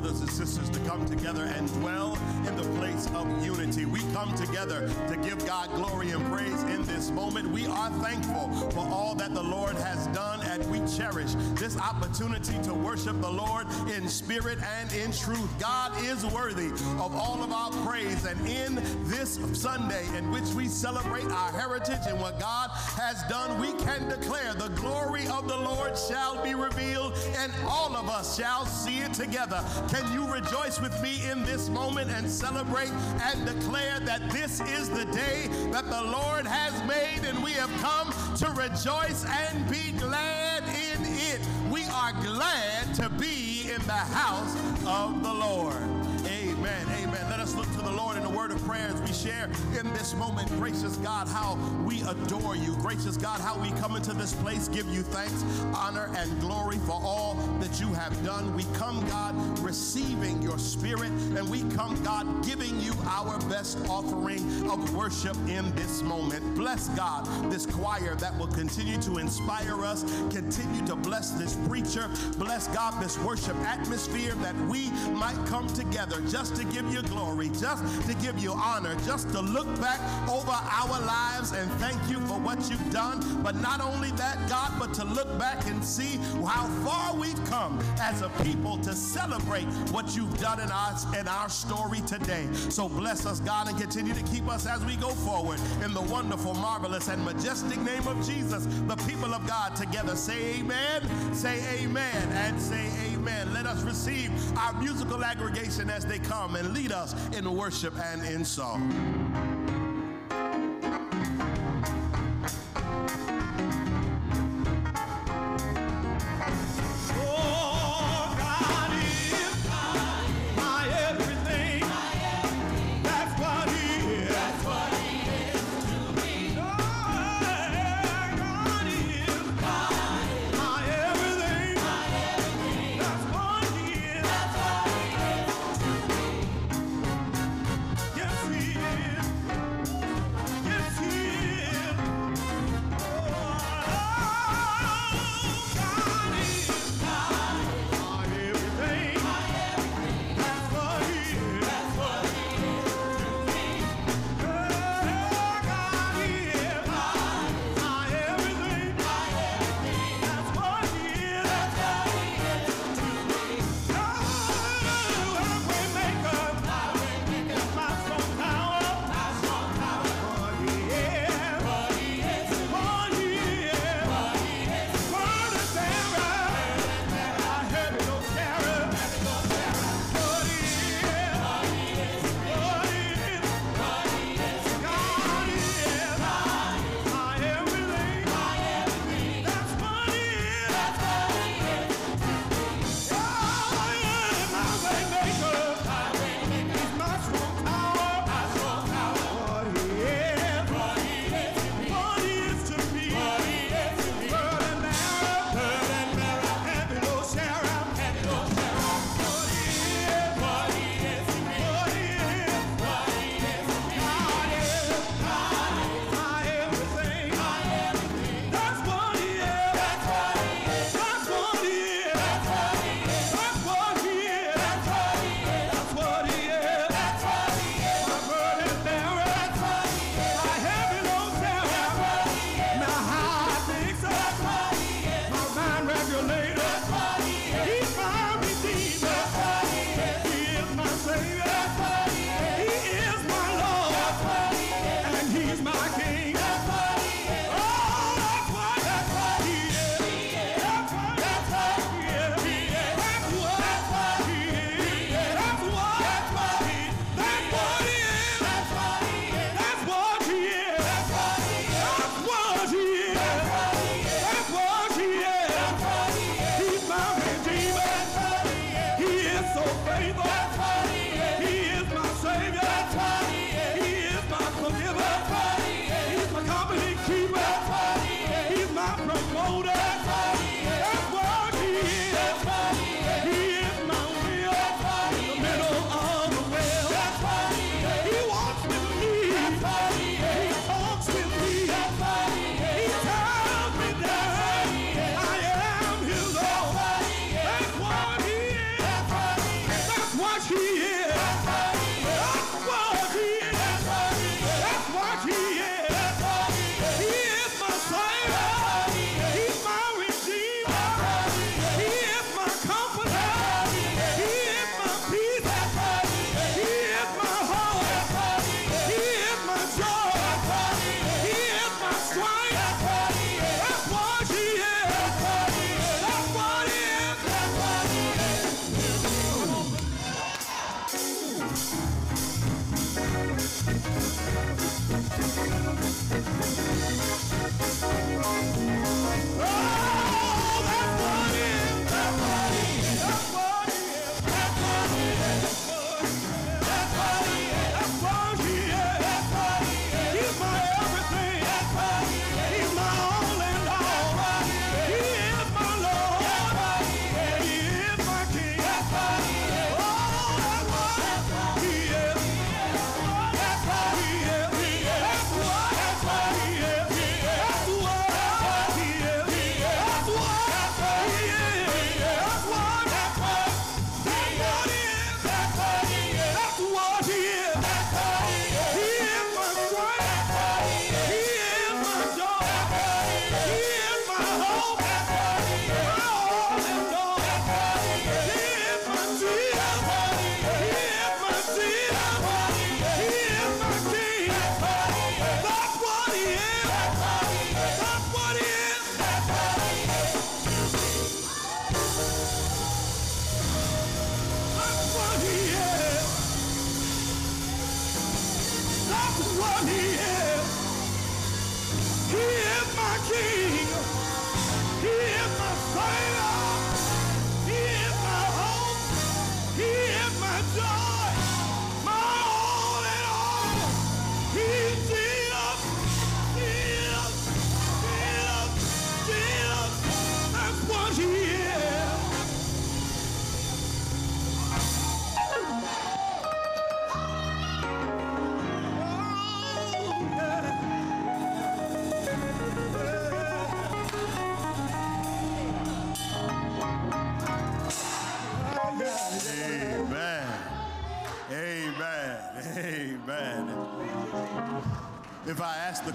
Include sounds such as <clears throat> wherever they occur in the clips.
brothers and sisters to come together and dwell in the place of unity. We come together to give God glory and praise in this moment. We are thankful for all that the Lord has done, and we cherish this opportunity to worship the Lord in spirit and in truth. God is worthy of all of our praise, and in this Sunday in which we celebrate our heritage and what God has done, we can declare the glory of the Lord shall be revealed, and all of us shall see it together. Can you rejoice with me in this moment and celebrate and declare that this is the day that the Lord has made and we have come to rejoice and be glad glad to be word of prayer as we share in this moment. Gracious God, how we adore you. Gracious God, how we come into this place, give you thanks, honor, and glory for all that you have done. We come, God, receiving your spirit, and we come, God, giving you our best offering of worship in this moment. Bless God, this choir that will continue to inspire us, continue to bless this preacher, bless God, this worship atmosphere that we might come together just to give you glory, just to give you honor, just to look back over our lives and thank you for what you've done. But not only that, God, but to look back and see how far we've come as a people to celebrate what you've done in our, in our story today. So bless us, God, and continue to keep us as we go forward in the wonderful, marvelous, and majestic name of Jesus. The people of God together say amen, say amen, and say amen. Let us receive our musical aggregation as they come and lead us in worship and in song.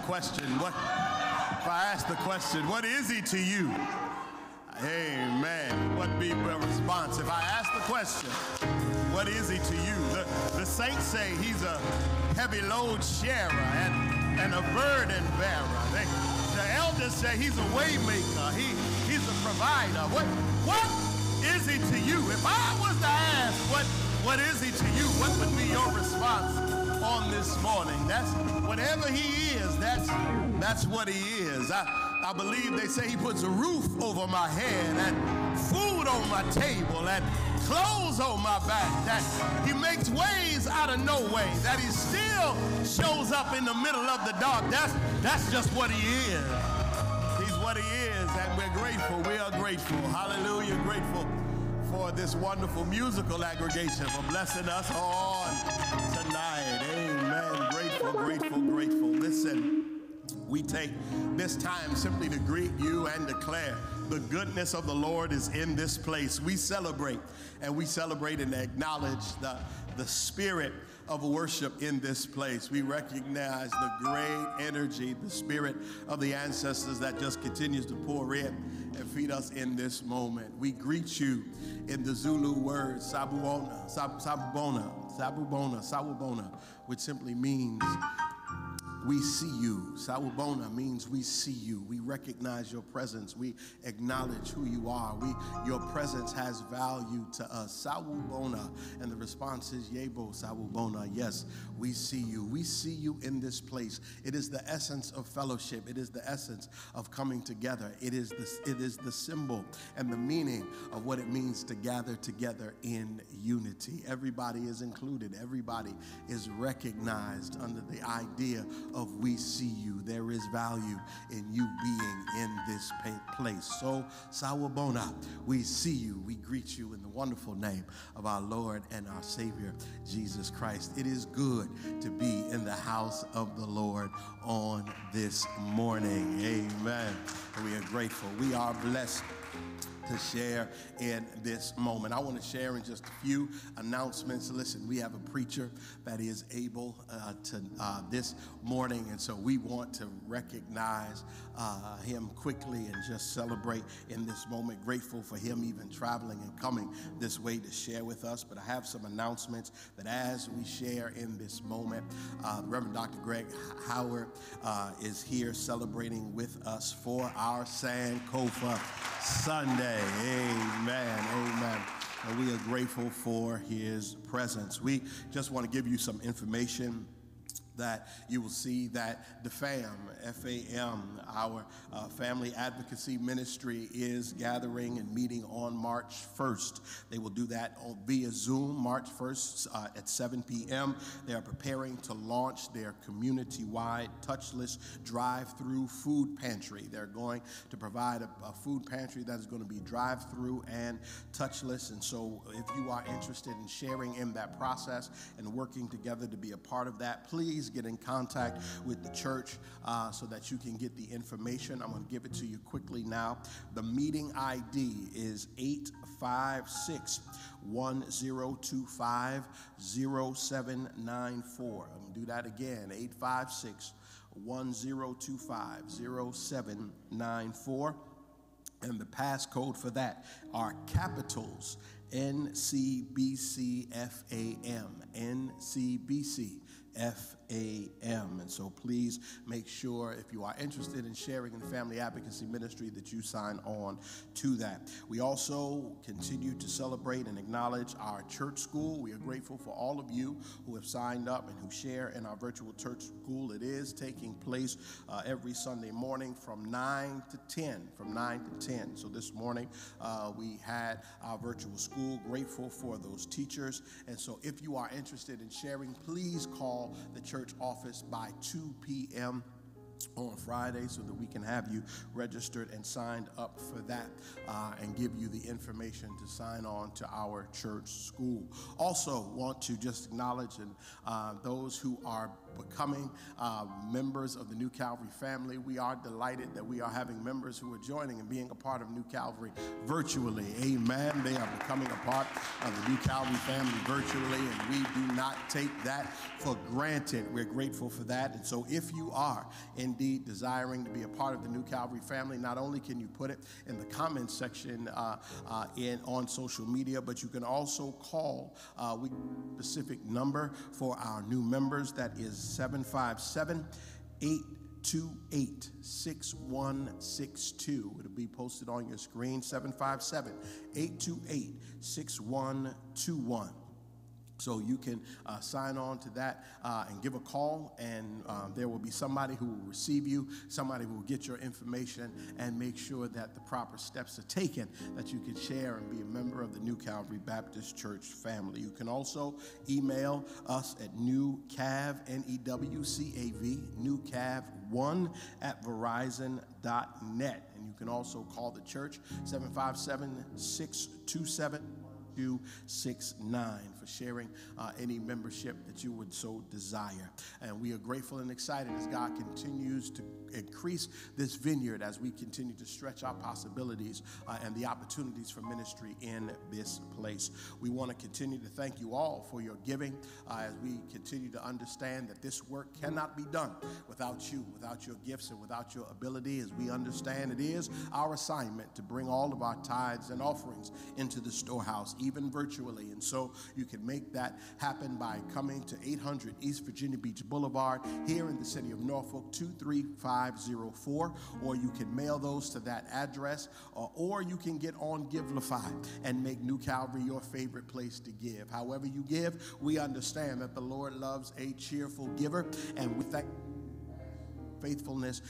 Question, what if I ask the question, what is he to you? Amen. What be the response? If I ask the question, what is he to you? The, the saints say he's a heavy load sharer and, and a burden bearer. They, the elders say he's a waymaker. He, he's a provider. What, what is he to you? If I was to ask what, what is he to you, what would be your response on this morning? That's whatever he is, that's, that's what he is. I, I believe they say he puts a roof over my head and food on my table and clothes on my back, that he makes ways out of no way, that he still shows up in the middle of the dark. That's, that's just what he is. He's what he is, and we're grateful. We are grateful. Hallelujah, grateful for this wonderful musical aggregation for blessing us. Amen. Grateful, grateful, grateful. Listen. We take this time simply to greet you and declare the goodness of the Lord is in this place. We celebrate and we celebrate and acknowledge the, the spirit of worship in this place. We recognize the great energy, the spirit of the ancestors that just continues to pour in and feed us in this moment. We greet you in the Zulu word, Sawubona, Sawubona, Sawubona, Sawubona, which simply means we see you. Sawubona means we see you. We recognize your presence. We acknowledge who you are. We, your presence has value to us. Sawubona. And the response is Yebo Sawubona. Yes, we see you. We see you in this place. It is the essence of fellowship. It is the essence of coming together. It is the, it is the symbol and the meaning of what it means to gather together in unity. Everybody is included. Everybody is recognized under the idea of we see you. There is value in you being in this place. So, Sawubona, we see you. We greet you in the wonderful name of our Lord and our Savior, Jesus Christ. It is good to be in the house of the Lord on this morning. Amen. we are grateful. We are blessed to share in this moment. I want to share in just a few announcements. Listen, we have a preacher that is able uh, to uh, this morning, and so we want to recognize uh, him quickly and just celebrate in this moment. Grateful for him even traveling and coming this way to share with us. But I have some announcements that as we share in this moment, uh, Reverend Dr. Greg Howard uh, is here celebrating with us for our Sankofa Sunday. Amen. Amen. And we are grateful for his presence. We just want to give you some information that you will see that the FAM, F-A-M, our uh, family advocacy ministry is gathering and meeting on March 1st. They will do that via Zoom March 1st uh, at 7 p.m. They are preparing to launch their community-wide touchless drive-through food pantry. They're going to provide a, a food pantry that is going to be drive-through and touchless. And so if you are interested in sharing in that process and working together to be a part of that, please please get in contact with the church uh, so that you can get the information. I'm going to give it to you quickly now. The meeting ID is 856 1025 0794. I'm going to do that again 856 1025 0794. And the passcode for that are capitals NCBCFAM. NCBC. FAM. And so please make sure if you are interested in sharing in the family advocacy ministry that you sign on to that. We also continue to celebrate and acknowledge our church school. We are grateful for all of you who have signed up and who share in our virtual church school. It is taking place uh, every Sunday morning from 9 to 10, from 9 to 10. So this morning uh, we had our virtual school. Grateful for those teachers. And so if you are interested in sharing, please call the church office by 2 p.m on Friday so that we can have you registered and signed up for that uh, and give you the information to sign on to our church school. Also, want to just acknowledge and uh, those who are becoming uh, members of the New Calvary family. We are delighted that we are having members who are joining and being a part of New Calvary virtually. Amen. They are becoming a part of the New Calvary family virtually, and we do not take that for granted. We're grateful for that. And so, if you are indeed desiring to be a part of the New Calvary family, not only can you put it in the comments section uh, uh, in on social media, but you can also call uh, we specific number for our new members. That is 757 828 6162. It'll be posted on your screen 757 828 6121. So you can uh, sign on to that uh, and give a call, and um, there will be somebody who will receive you, somebody who will get your information and make sure that the proper steps are taken that you can share and be a member of the New Calvary Baptist Church family. You can also email us at newcav, N-E-W-C-A-V, newcav1 at verizon.net. And you can also call the church 757 627 269 for sharing uh, any membership that you would so desire. And we are grateful and excited as God continues to increase this vineyard as we continue to stretch our possibilities uh, and the opportunities for ministry in this place. We want to continue to thank you all for your giving uh, as we continue to understand that this work cannot be done without you, without your gifts, and without your ability. As we understand, it is our assignment to bring all of our tithes and offerings into the storehouse, even virtually. And so you can make that happen by coming to 800 East Virginia Beach Boulevard here in the city of Norfolk, 23504, or you can mail those to that address, or, or you can get on Givelify and make New Calvary your favorite place to give. However, you give, we understand that the Lord loves a cheerful giver, and we thank faithfulness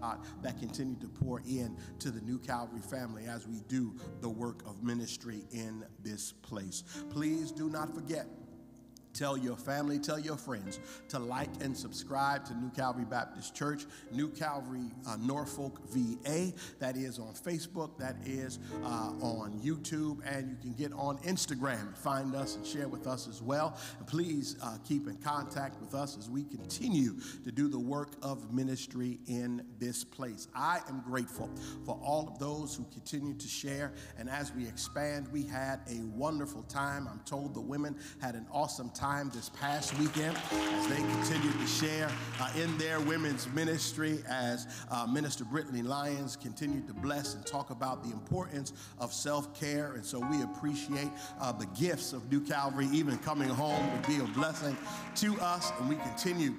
God that continue to pour in to the New Calvary family as we do the work of ministry in this place. Please do not forget Tell your family, tell your friends to like and subscribe to New Calvary Baptist Church, New Calvary uh, Norfolk VA. That is on Facebook, that is uh, on YouTube, and you can get on Instagram. Find us and share with us as well. And please uh, keep in contact with us as we continue to do the work of ministry in this place. I am grateful for all of those who continue to share. And as we expand, we had a wonderful time. I'm told the women had an awesome time time this past weekend as they continued to share uh, in their women's ministry as uh, Minister Brittany Lyons continued to bless and talk about the importance of self care. And so we appreciate uh, the gifts of New Calvary even coming home to be a blessing to us. And we continue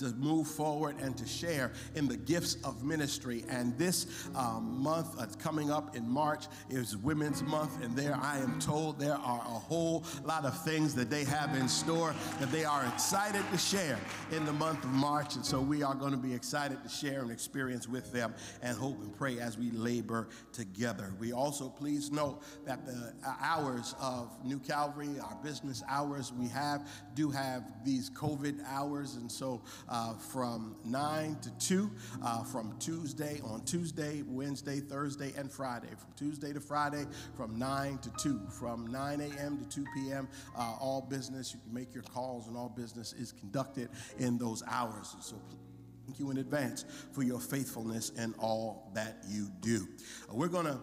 to move forward and to share in the gifts of ministry. And this um, month uh, coming up in March is Women's Month, and there I am told there are a whole lot of things that they have in store that they are excited to share in the month of March. And so we are going to be excited to share and experience with them and hope and pray as we labor together. We also please note that the hours of New Calvary, our business hours we have, do have these COVID hours. And so uh, from 9 to 2 uh, from Tuesday on Tuesday, Wednesday, Thursday, and Friday. From Tuesday to Friday, from 9 to 2. From 9 a.m. to 2 p.m., uh, all business, you can make your calls, and all business is conducted in those hours. And so thank you in advance for your faithfulness and all that you do. Uh, we're going to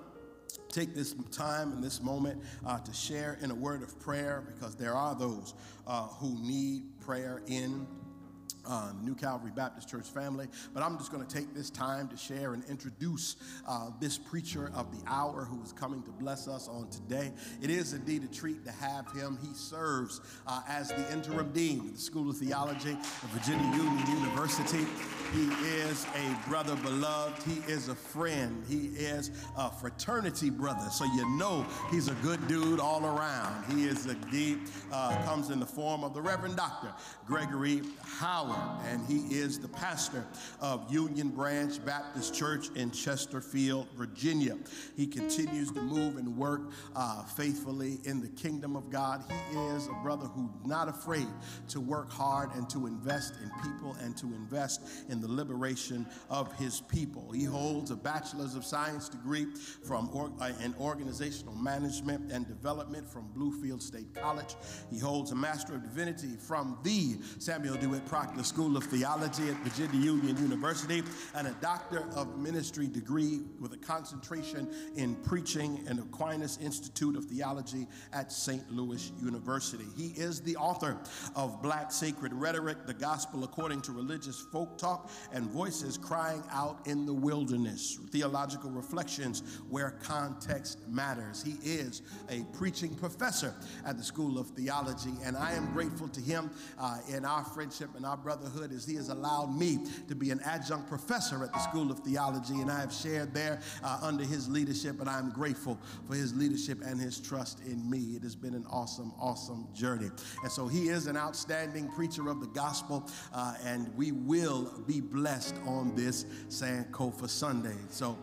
take this time and this moment uh, to share in a word of prayer because there are those uh, who need prayer in uh, New Calvary Baptist Church family. But I'm just going to take this time to share and introduce uh, this preacher of the hour who is coming to bless us on today. It is indeed a treat to have him. He serves uh, as the interim dean of the School of Theology at Virginia Union University. He is a brother beloved. He is a friend. He is a fraternity brother. So you know he's a good dude all around. He is a deep, uh, comes in the form of the Reverend Dr. Gregory Howard. And he is the pastor of Union Branch Baptist Church in Chesterfield, Virginia. He continues to move and work uh, faithfully in the kingdom of God. He is a brother who's not afraid to work hard and to invest in people and to invest in the liberation of his people. He holds a bachelor's of science degree from or, uh, in organizational management and development from Bluefield State College. He holds a master of divinity from the Samuel DeWitt Proctor School of Theology at Virginia Union University and a doctor of ministry degree with a concentration in preaching in Aquinas Institute of Theology at St. Louis University. He is the author of Black Sacred Rhetoric, the Gospel According to Religious Folk Talk, and Voices Crying Out in the Wilderness, Theological Reflections Where Context Matters. He is a preaching professor at the School of Theology, and I am grateful to him uh, in our friendship and our brotherhood as he has allowed me to be an adjunct professor at the School of Theology, and I have shared there uh, under his leadership, and I'm grateful for his leadership and his trust in me. It has been an awesome, awesome journey. And so he is an outstanding preacher of the gospel, uh, and we will be blessed on this Sankofa Sunday. So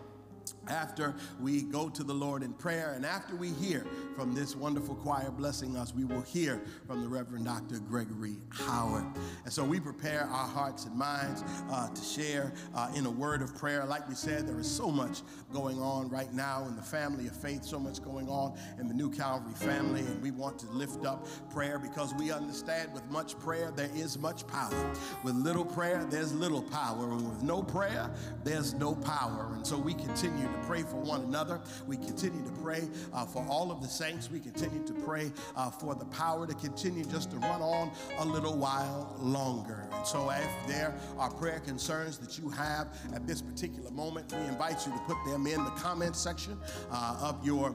after we go to the Lord in prayer and after we hear from this wonderful choir blessing us, we will hear from the Reverend Dr. Gregory Howard. And so we prepare our hearts and minds uh, to share uh, in a word of prayer. Like we said, there is so much going on right now in the family of faith, so much going on in the New Calvary family, and we want to lift up prayer because we understand with much prayer there is much power. With little prayer, there's little power. And with no prayer, there's no power. And so we continue to pray for one another. We continue to pray uh, for all of the saints. We continue to pray uh, for the power to continue just to run on a little while longer. And so, if there are prayer concerns that you have at this particular moment, we invite you to put them in the comment section uh, of your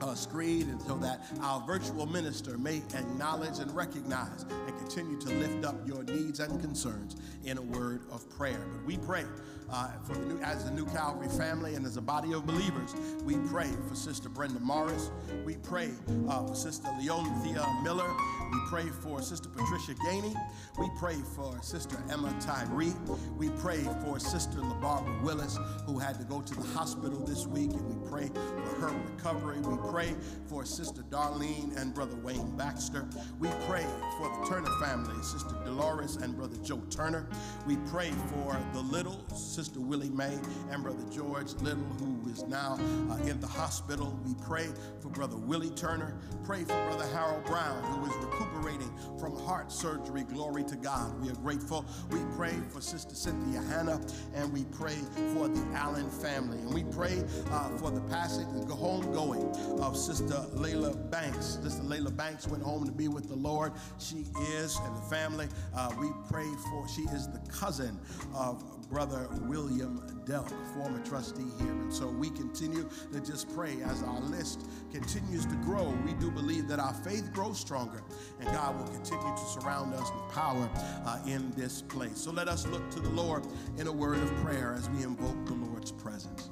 uh, screen and so that our virtual minister may acknowledge and recognize and continue to lift up your needs and concerns in a word of prayer. But we pray uh, the new, as the New Calvary family and as a body of believers. We pray for Sister Brenda Morris. We pray uh, for Sister Leonthea Miller. We pray for Sister Patricia Gainey. We pray for Sister Emma Tyree. We pray for Sister LaBarbara Willis, who had to go to the hospital this week, and we pray for her recovery. We pray for Sister Darlene and Brother Wayne Baxter. We pray for the Turner family, Sister Dolores and Brother Joe Turner. We pray for the little Sister Willie Mae and Brother George Little, who is now uh, in the hospital. We pray for Brother Willie Turner. Pray for Brother Harold Brown, who is recuperating from heart surgery. Glory to God. We are grateful. We pray for Sister Cynthia Hanna, and we pray for the Allen family. And we pray uh, for the passage and the home going of Sister Layla Banks. Sister Layla Banks went home to be with the Lord. She is, and the family, uh, we pray for, she is the cousin of Brother William Delk, former trustee here. And so we continue to just pray as our list continues to grow. We do believe that our faith grows stronger and God will continue to surround us with power uh, in this place. So let us look to the Lord in a word of prayer as we invoke the Lord's presence.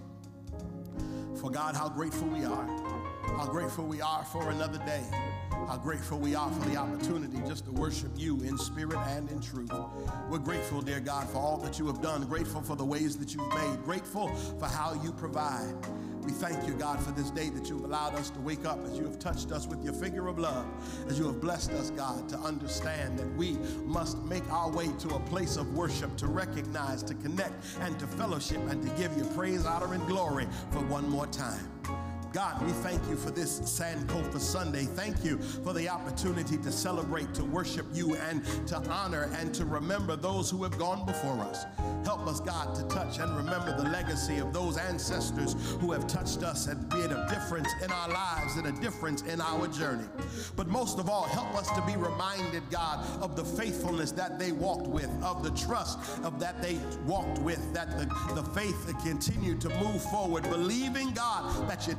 For God, how grateful we are. How grateful we are for another day how grateful we are for the opportunity just to worship you in spirit and in truth. We're grateful, dear God, for all that you have done, grateful for the ways that you've made, grateful for how you provide. We thank you, God, for this day that you've allowed us to wake up as you have touched us with your finger of love, as you have blessed us, God, to understand that we must make our way to a place of worship, to recognize, to connect, and to fellowship, and to give you praise, honor, and glory for one more time. God, we thank you for this Sankofa Sunday. Thank you for the opportunity to celebrate, to worship you, and to honor and to remember those who have gone before us. Help us, God, to touch and remember the legacy of those ancestors who have touched us and made a difference in our lives and a difference in our journey. But most of all, help us to be reminded, God, of the faithfulness that they walked with, of the trust of that they walked with, that the, the faith continued to move forward, believing, God, that you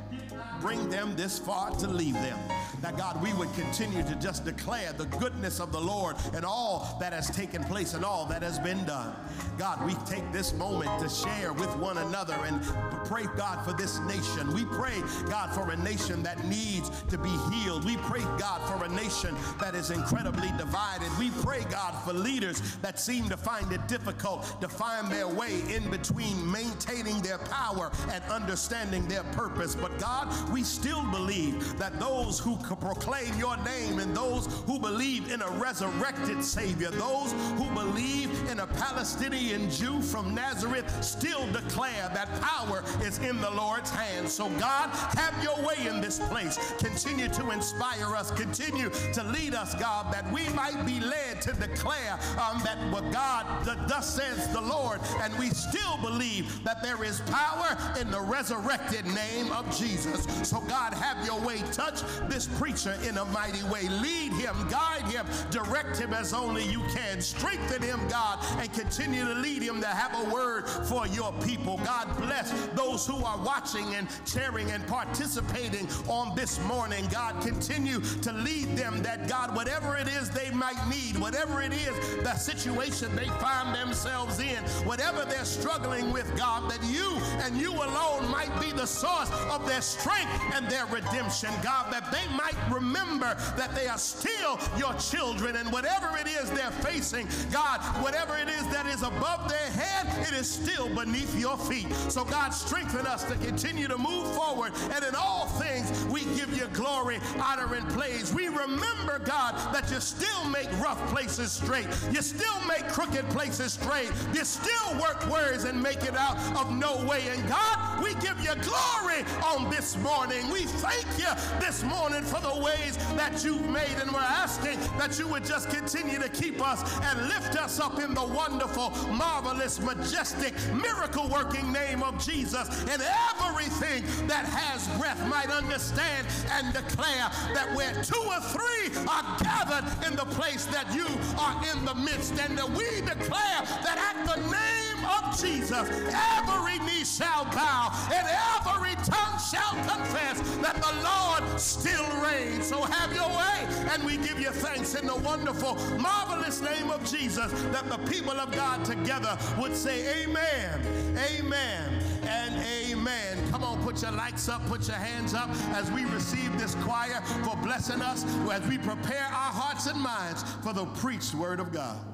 bring them this far to leave them. That God, we would continue to just declare the goodness of the Lord and all that has taken place and all that has been done. God, we take this moment to share with one another and pray, God, for this nation. We pray, God, for a nation that needs to be healed. We pray, God, for a nation that is incredibly divided. We pray, God, for leaders that seem to find it difficult to find their way in between maintaining their power and understanding their purpose. But God, we still believe that those who proclaim your name and those who believe in a resurrected Savior, those who believe in a Palestinian Jew from Nazareth, still declare that power is in the Lord's hands. So, God, have your way in this place. Continue to inspire us, continue to lead us, God, that we might be led to declare um, that what God thus says the Lord, and we still believe that there is power in the resurrected name of Jesus. So, God, have your way. Touch this preacher in a mighty way. Lead him, guide him, direct him as only you can. Strengthen him, God, and continue to lead him to have a word for your people. God bless those who are watching and sharing and participating on this morning. God, continue to lead them that, God, whatever it is they might need, whatever it is the situation they find themselves in, whatever they're struggling with, God, that you and you alone might be the source of their strength and their redemption. God, that they might remember that they are still your children and whatever it is they're facing, God, whatever it is that is above their head, it is still beneath your feet. So, God, strengthen us to continue to move forward. And in all things, we give you glory, honor, and praise. We remember, God, that you still make rough places straight. You still make crooked places straight. You still work words and make it out of no way. And God, we give you glory on this morning. We thank you this morning for the ways that you've made. And we're asking that you would just continue to keep us and lift us up in the wonderful, marvelous, majestic, miracle working name of Jesus. And everything that has breath might understand and declare that where two or three are gathered in the place that you are in the midst. And that we declare that at the name of Jesus, every knee shall bow and every tongue shall confess that the Lord still reigns. So have your way. And we give you thanks in the wonderful, marvelous name of Jesus that the people of God together would say, Amen, Amen, and Amen. Come on, put your lights up, put your hands up as we receive this choir for blessing us as we prepare our hearts and minds for the preached word of God.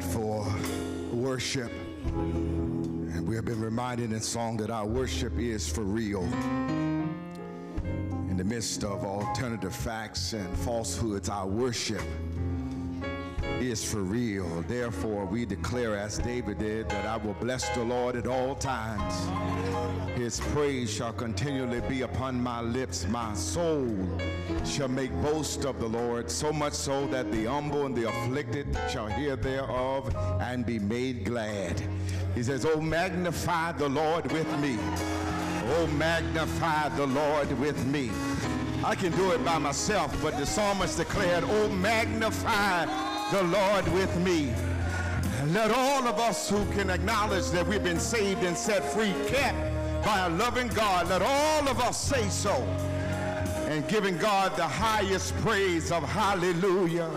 God for worship. And we have been reminded in song that our worship is for real. In the midst of alternative facts and falsehoods, our worship is for real. Therefore, we declare, as David did, that I will bless the Lord at all times. His praise shall continually be upon my lips. My soul shall make boast of the Lord, so much so that the humble and the afflicted shall hear thereof and be made glad. He says, Oh, magnify the Lord with me. Oh, magnify the Lord with me. I can do it by myself, but the psalmist declared, Oh, magnify the Lord with me. Let all of us who can acknowledge that we've been saved and set free, kept by a loving God, let all of us say so. And giving God the highest praise of hallelujah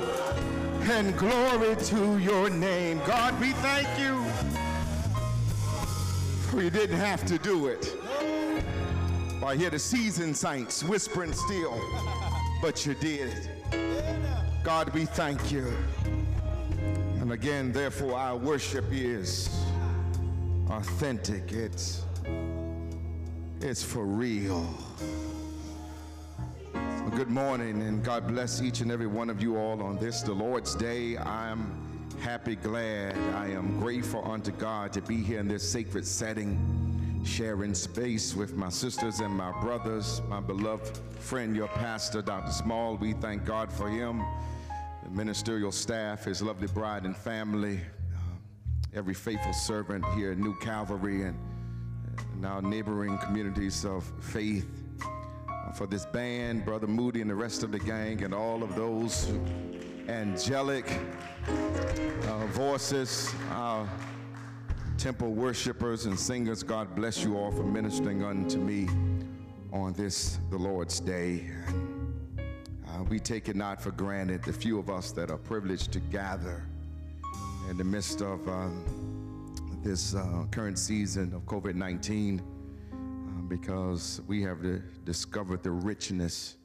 and glory to your name. God, we thank you. We didn't have to do it. I hear the seasoned saints whispering still, but you did. God, we thank you. And again, therefore, our worship is authentic. It's it's for real. Well, good morning, and God bless each and every one of you all on this, the Lord's Day. I'm happy, glad, I am grateful unto God to be here in this sacred setting, sharing space with my sisters and my brothers, my beloved friend, your pastor, Dr. Small. We thank God for him, the ministerial staff, his lovely bride and family, uh, every faithful servant here at New Calvary, and and our neighboring communities of faith. Uh, For this band, Brother Moody and the rest of the gang, and all of those angelic uh, voices, our temple worshipers and singers, God bless you all for ministering unto me on this, the Lord's Day. Uh, we take it not for granted, the few of us that are privileged to gather in the midst of um, this uh, current season of COVID 19 because we have di- discovered the richness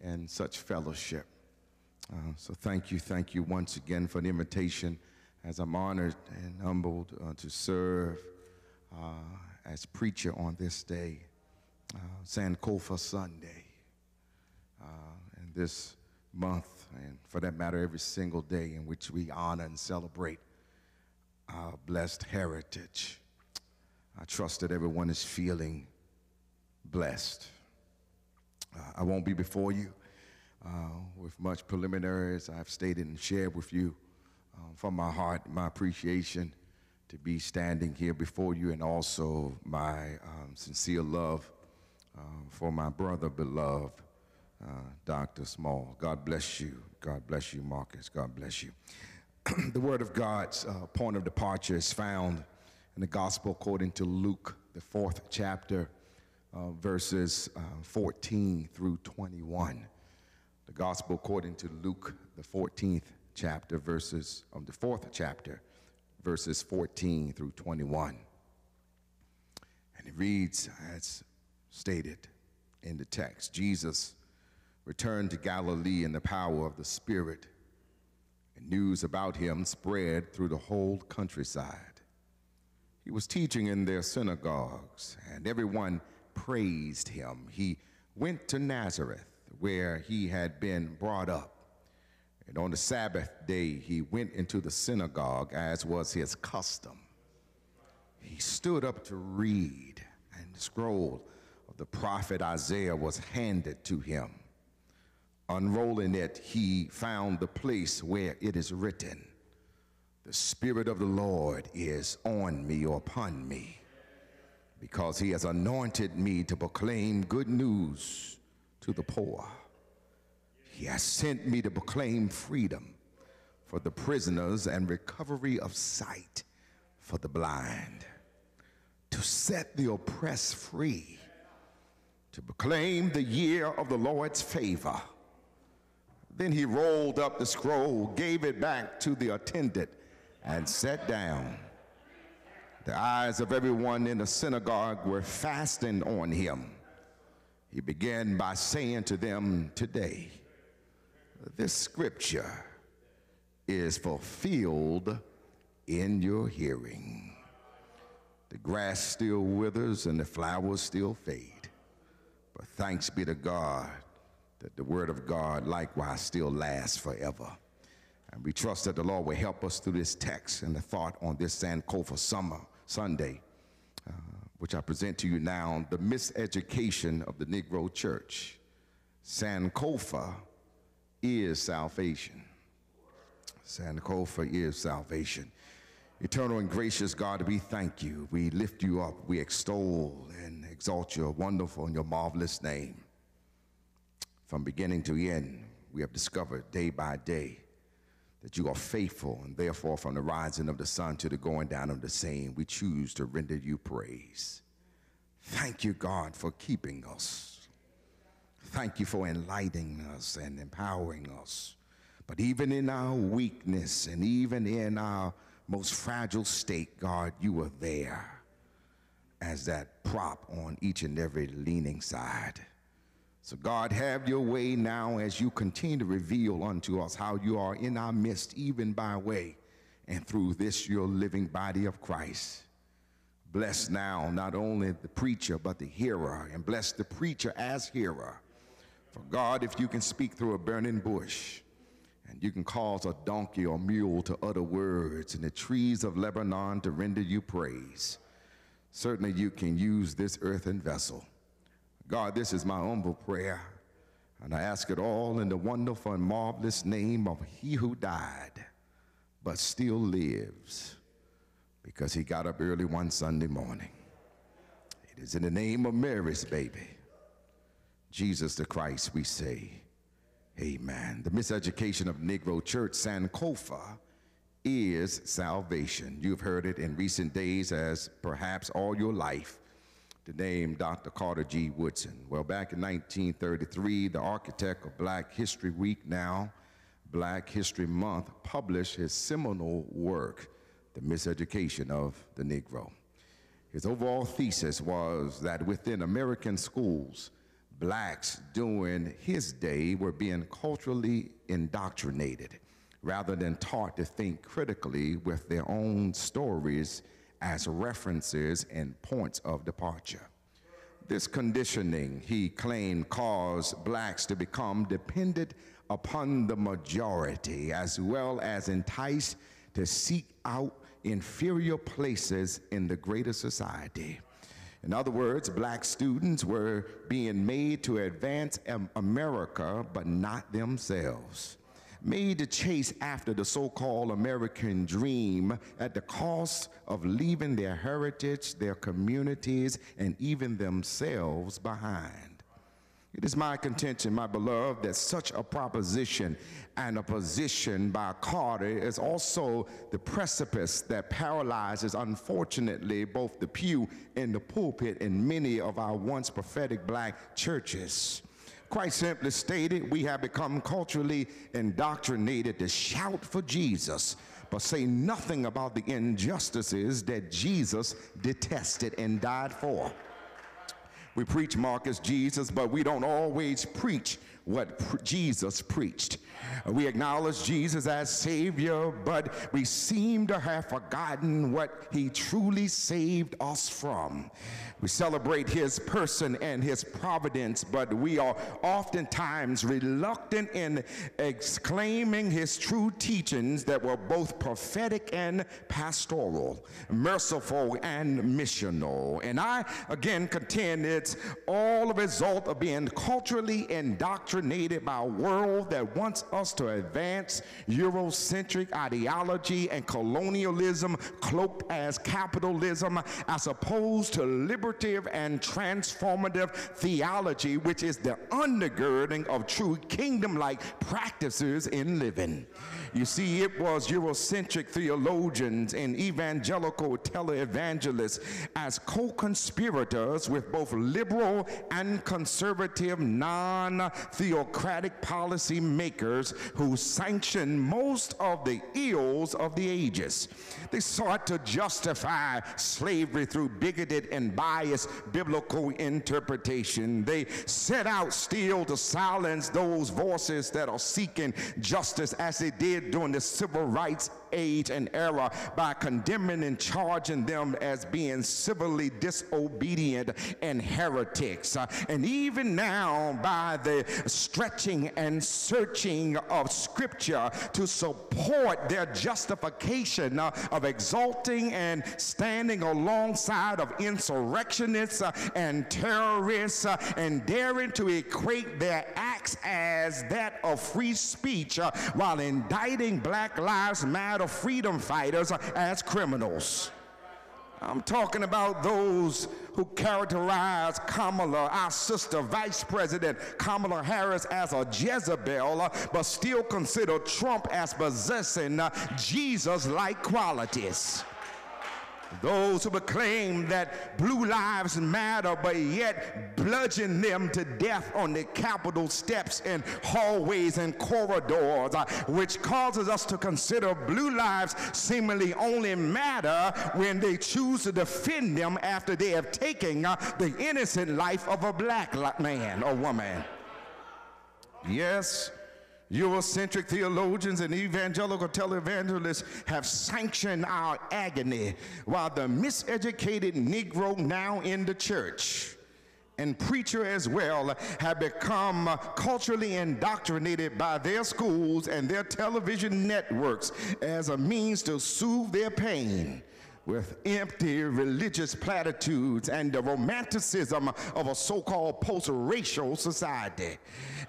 and such fellowship. Uh, so thank you, thank you once again for the invitation as I'm honored and humbled uh, to serve uh, as preacher on this day, uh, Sankofa Sunday. Uh, and this month, and for that matter, every single day in which we honor and celebrate our blessed heritage. I trust that everyone is feeling blessed. Uh, I won't be before you uh, with much preliminaries. I've stated and shared with you uh, from my heart my appreciation to be standing here before you and also my um, sincere love uh, for my brother beloved, uh, Dr. Small. God bless you. God bless you, Marcus. God bless you. <clears throat> the Word of God's uh, point of departure is found in the Gospel according to Luke, the fourth chapter, uh, verses uh, 14 through 21. The Gospel according to Luke, the 14th chapter, verses of the fourth chapter, verses 14 through 21. And it reads as stated in the text Jesus returned to Galilee in the power of the Spirit and news about him spread through the whole countryside. He was teaching in their synagogues, and everyone praised him. He went to Nazareth, where he had been brought up. And on the Sabbath day, he went into the synagogue, as was his custom. He stood up to read, and the scroll of the prophet Isaiah was handed to him. Unrolling it, he found the place where it is written, The Spirit of the Lord is on me or upon me, because he has anointed me to proclaim good news to the poor. He has sent me to proclaim freedom for the prisoners and recovery of sight for the blind, to set the oppressed free, to proclaim the year of the Lord's favor. Then he rolled up the scroll, gave it back to the attendant, and sat down. The eyes of everyone in the synagogue were fastened on him. He began by saying to them, Today, this scripture is fulfilled in your hearing. The grass still withers and the flowers still fade. But thanks be to God that the word of God likewise still lasts forever. And we trust that the Lord will help us through this text and the thought on this Sankofa summer Sunday, uh, which I present to you now, the miseducation of the Negro church. Sankofa is salvation. Sankofa is salvation. Eternal and gracious God, we thank you. We lift you up. We extol and exalt your wonderful and your marvelous name. From beginning to end, we have discovered day by day that you are faithful, and therefore, from the rising of the sun to the going down of the same, we choose to render you praise. Thank you, God, for keeping us. Thank you for enlightening us and empowering us. But even in our weakness and even in our most fragile state, God, you were there as that prop on each and every leaning side. So, God, have your way now as you continue to reveal unto us how you are in our midst, even by way and through this your living body of Christ. Bless now not only the preacher, but the hearer, and bless the preacher as hearer. For God, if you can speak through a burning bush, and you can cause a donkey or mule to utter words, and the trees of Lebanon to render you praise, certainly you can use this earthen vessel God, this is my humble prayer, and I ask it all in the wonderful and marvelous name of He who died, but still lives, because He got up early one Sunday morning. It is in the name of Mary's baby, Jesus the Christ, we say, Amen. The miseducation of Negro Church, Sankofa, is salvation. You've heard it in recent days as perhaps all your life the name Dr. Carter G. Woodson. Well, back in 1933, the architect of Black History Week, now Black History Month, published his seminal work, The Miseducation of the Negro. His overall thesis was that within American schools, blacks during his day were being culturally indoctrinated rather than taught to think critically with their own stories as references and points of departure. This conditioning, he claimed, caused blacks to become dependent upon the majority as well as enticed to seek out inferior places in the greater society. In other words, black students were being made to advance America, but not themselves made to chase after the so called American dream at the cost of leaving their heritage, their communities, and even themselves behind. It is my contention, my beloved, that such a proposition and a position by Carter is also the precipice that paralyzes, unfortunately, both the pew and the pulpit in many of our once prophetic black churches. Quite simply stated, we have become culturally indoctrinated to shout for Jesus, but say nothing about the injustices that Jesus detested and died for. We preach Marcus Jesus, but we don't always preach what Jesus preached. We acknowledge Jesus as Savior, but we seem to have forgotten what He truly saved us from. We celebrate His person and His providence, but we are oftentimes reluctant in exclaiming His true teachings that were both prophetic and pastoral, merciful and missional. And I again contend it's all a result of being culturally indoctrinated by a world that wants us to advance Eurocentric ideology and colonialism cloaked as capitalism, as opposed to liberative and transformative theology, which is the undergirding of true kingdom like practices in living. You see, it was Eurocentric theologians and evangelical televangelists as co conspirators with both liberal and conservative non theocratic policy makers who sanctioned most of the ills of the ages. They sought to justify slavery through bigoted and biased biblical interpretation. They set out still to silence those voices that are seeking justice as they did during the civil rights age and era by condemning and charging them as being civilly disobedient and heretics. Uh, and even now, by the stretching and searching of scripture to support their justification uh, of exalting and standing alongside of insurrectionists uh, and terrorists and daring to equate their acts as that of free speech while indicting Black Lives Matter of freedom fighters as criminals. I'm talking about those who characterize Kamala, our sister Vice President Kamala Harris, as a Jezebel, but still consider Trump as possessing Jesus like qualities. Those who proclaim that blue lives matter, but yet bludgeon them to death on the Capitol steps and hallways and corridors, uh, which causes us to consider blue lives seemingly only matter when they choose to defend them after they have taken uh, the innocent life of a black man or woman. Yes, Eurocentric theologians and evangelical televangelists have sanctioned our agony, while the miseducated Negro now in the church and preacher as well have become culturally indoctrinated by their schools and their television networks as a means to soothe their pain with empty religious platitudes and the romanticism of a so-called post-racial society.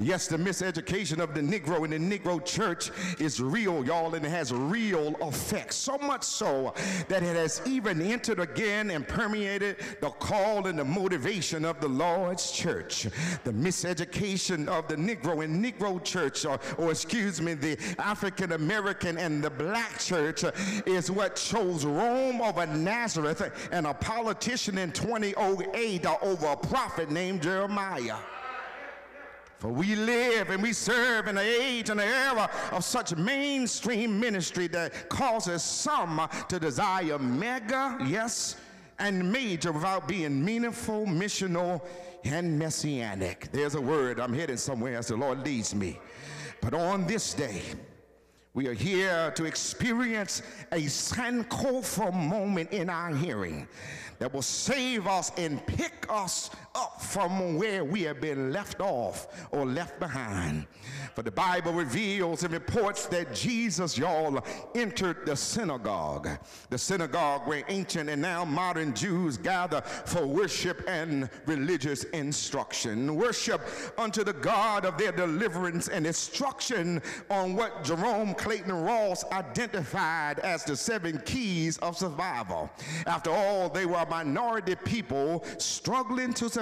Yes, the miseducation of the Negro in the Negro church is real, y'all, and it has real effects. So much so that it has even entered again and permeated the call and the motivation of the Lord's church. The miseducation of the Negro in Negro church, or, or excuse me, the African American and the black church uh, is what chose Rome over Nazareth and a politician in 2008 over a prophet named Jeremiah. For we live and we serve in an age and the era of such mainstream ministry that causes some to desire mega, yes, and major without being meaningful, missional, and messianic. There's a word, I'm heading somewhere as the Lord leads me. But on this day, we are here to experience a Sankofa moment in our hearing that will save us and pick us up from where we have been left off or left behind. For the Bible reveals and reports that Jesus, y'all, entered the synagogue, the synagogue where ancient and now modern Jews gather for worship and religious instruction. Worship unto the God of their deliverance and instruction on what Jerome Clayton Ross identified as the seven keys of survival. After all, they were a minority people struggling to survive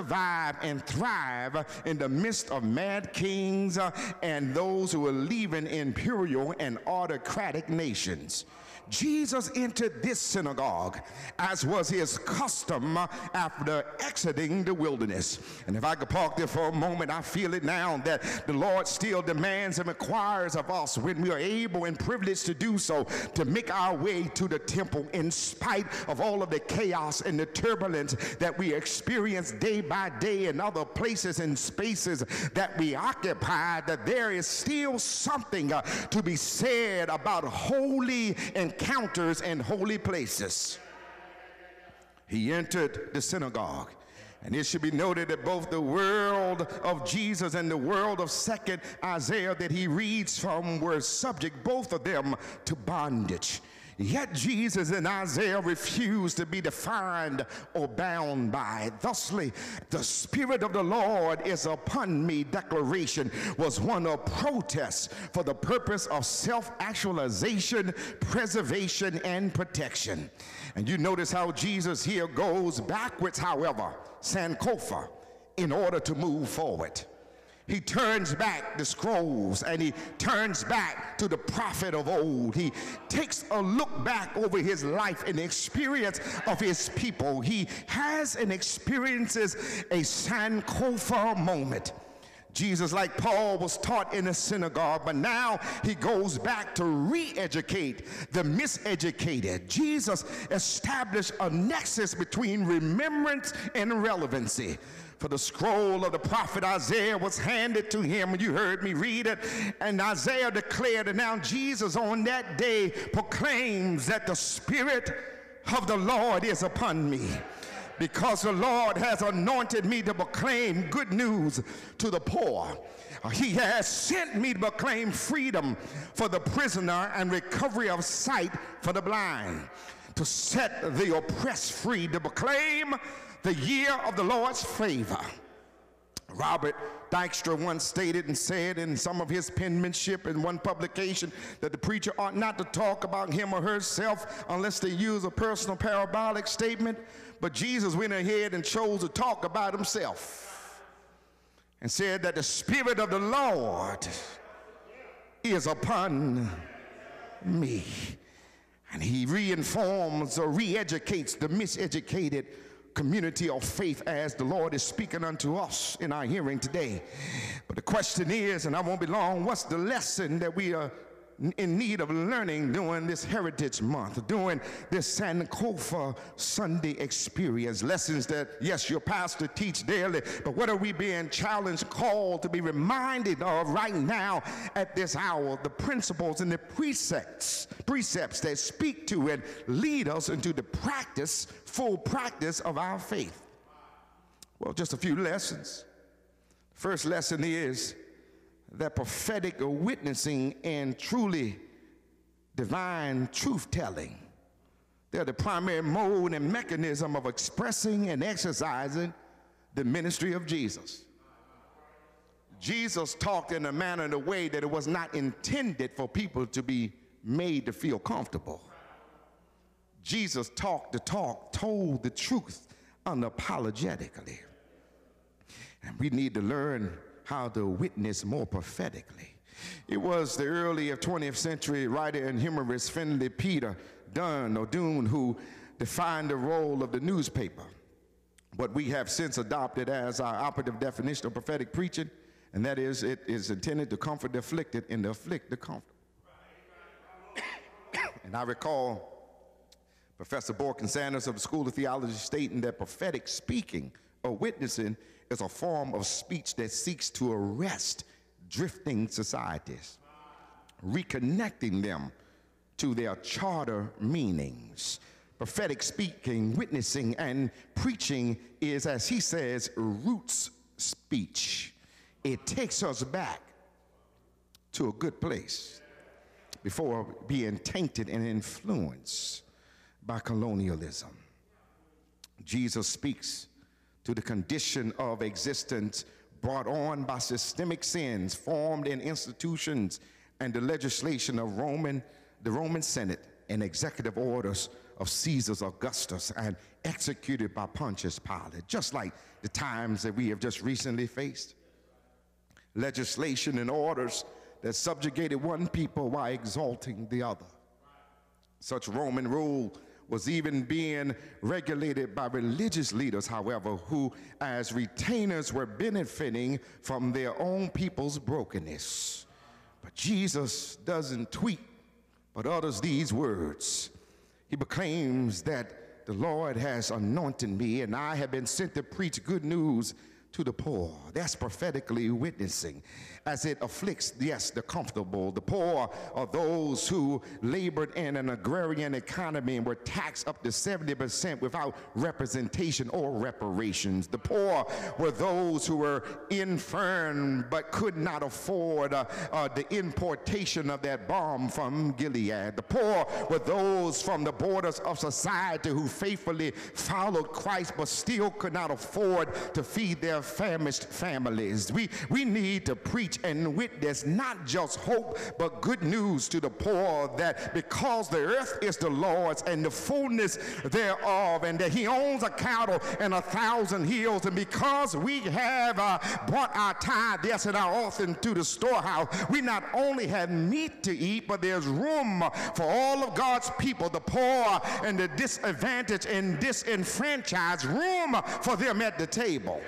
and thrive in the midst of mad kings uh, and those who are leaving imperial and autocratic nations. Jesus entered this synagogue as was his custom after exiting the wilderness. And if I could park there for a moment, I feel it now that the Lord still demands and requires of us when we are able and privileged to do so to make our way to the temple in spite of all of the chaos and the turbulence that we experience day by day in other places and spaces that we occupy, that there is still something uh, to be said about holy and encounters in holy places. He entered the synagogue. And it should be noted that both the world of Jesus and the world of second Isaiah that he reads from were subject, both of them, to bondage. Yet Jesus and Isaiah refused to be defined or bound by. Thusly, the Spirit of the Lord is upon me declaration was one of protest for the purpose of self actualization, preservation, and protection. And you notice how Jesus here goes backwards, however, Sankofa, in order to move forward he turns back the scrolls and he turns back to the prophet of old. He takes a look back over his life and the experience of his people. He has and experiences a Sankofa moment. Jesus, like Paul, was taught in a synagogue, but now he goes back to re educate the miseducated. Jesus established a nexus between remembrance and relevancy. For the scroll of the prophet Isaiah was handed to him, you heard me read it. And Isaiah declared, and now Jesus on that day proclaims that the Spirit of the Lord is upon me because the Lord has anointed me to proclaim good news to the poor. He has sent me to proclaim freedom for the prisoner and recovery of sight for the blind, to set the oppressed free, to proclaim the year of the Lord's favor. Robert Dykstra once stated and said in some of his penmanship in one publication that the preacher ought not to talk about him or herself unless they use a personal parabolic statement. But Jesus went ahead and chose to talk about himself and said that the Spirit of the Lord is upon me. And he reinforms or re educates the miseducated community of faith as the Lord is speaking unto us in our hearing today. But the question is, and I won't be long, what's the lesson that we are in need of learning during this Heritage Month, during this Sankofa Sunday experience. Lessons that, yes, your pastor teach daily, but what are we being challenged, called to be reminded of right now at this hour? The principles and the precepts, precepts that speak to and lead us into the practice, full practice of our faith. Well, just a few lessons. First lesson is that prophetic witnessing and truly divine truth telling. They're the primary mode and mechanism of expressing and exercising the ministry of Jesus. Jesus talked in a manner in a way that it was not intended for people to be made to feel comfortable. Jesus talked the talk, told the truth unapologetically. And we need to learn how to witness more prophetically. It was the early of 20th century writer and humorist Finley Peter Dunne or Dune who defined the role of the newspaper. What we have since adopted as our operative definition of prophetic preaching, and that is it is intended to comfort the afflicted and to afflict the comfortable. <coughs> and I recall Professor Boykin Sanders of the School of Theology stating that prophetic speaking or witnessing is a form of speech that seeks to arrest drifting societies, reconnecting them to their charter meanings. Prophetic speaking, witnessing, and preaching is, as he says, roots speech. It takes us back to a good place before being tainted and influenced by colonialism. Jesus speaks to the condition of existence brought on by systemic sins formed in institutions and the legislation of Roman, the Roman Senate and executive orders of Caesar's Augustus and executed by Pontius Pilate, just like the times that we have just recently faced. Legislation and orders that subjugated one people while exalting the other. Such Roman rule was even being regulated by religious leaders, however, who, as retainers, were benefiting from their own people's brokenness. But Jesus doesn't tweet, but utters these words. He proclaims that the Lord has anointed me, and I have been sent to preach good news to the poor. That's prophetically witnessing as it afflicts, yes, the comfortable. The poor are those who labored in an agrarian economy and were taxed up to 70% without representation or reparations. The poor were those who were infirm but could not afford uh, uh, the importation of that balm from Gilead. The poor were those from the borders of society who faithfully followed Christ but still could not afford to feed their famished families. We, we need to preach and witness not just hope but good news to the poor that because the earth is the Lord's and the fullness thereof, and that He owns a cattle and a thousand hills, and because we have uh, brought our tithe, yes, and our offering to the storehouse, we not only have meat to eat, but there's room for all of God's people, the poor and the disadvantaged and disenfranchised, room for them at the table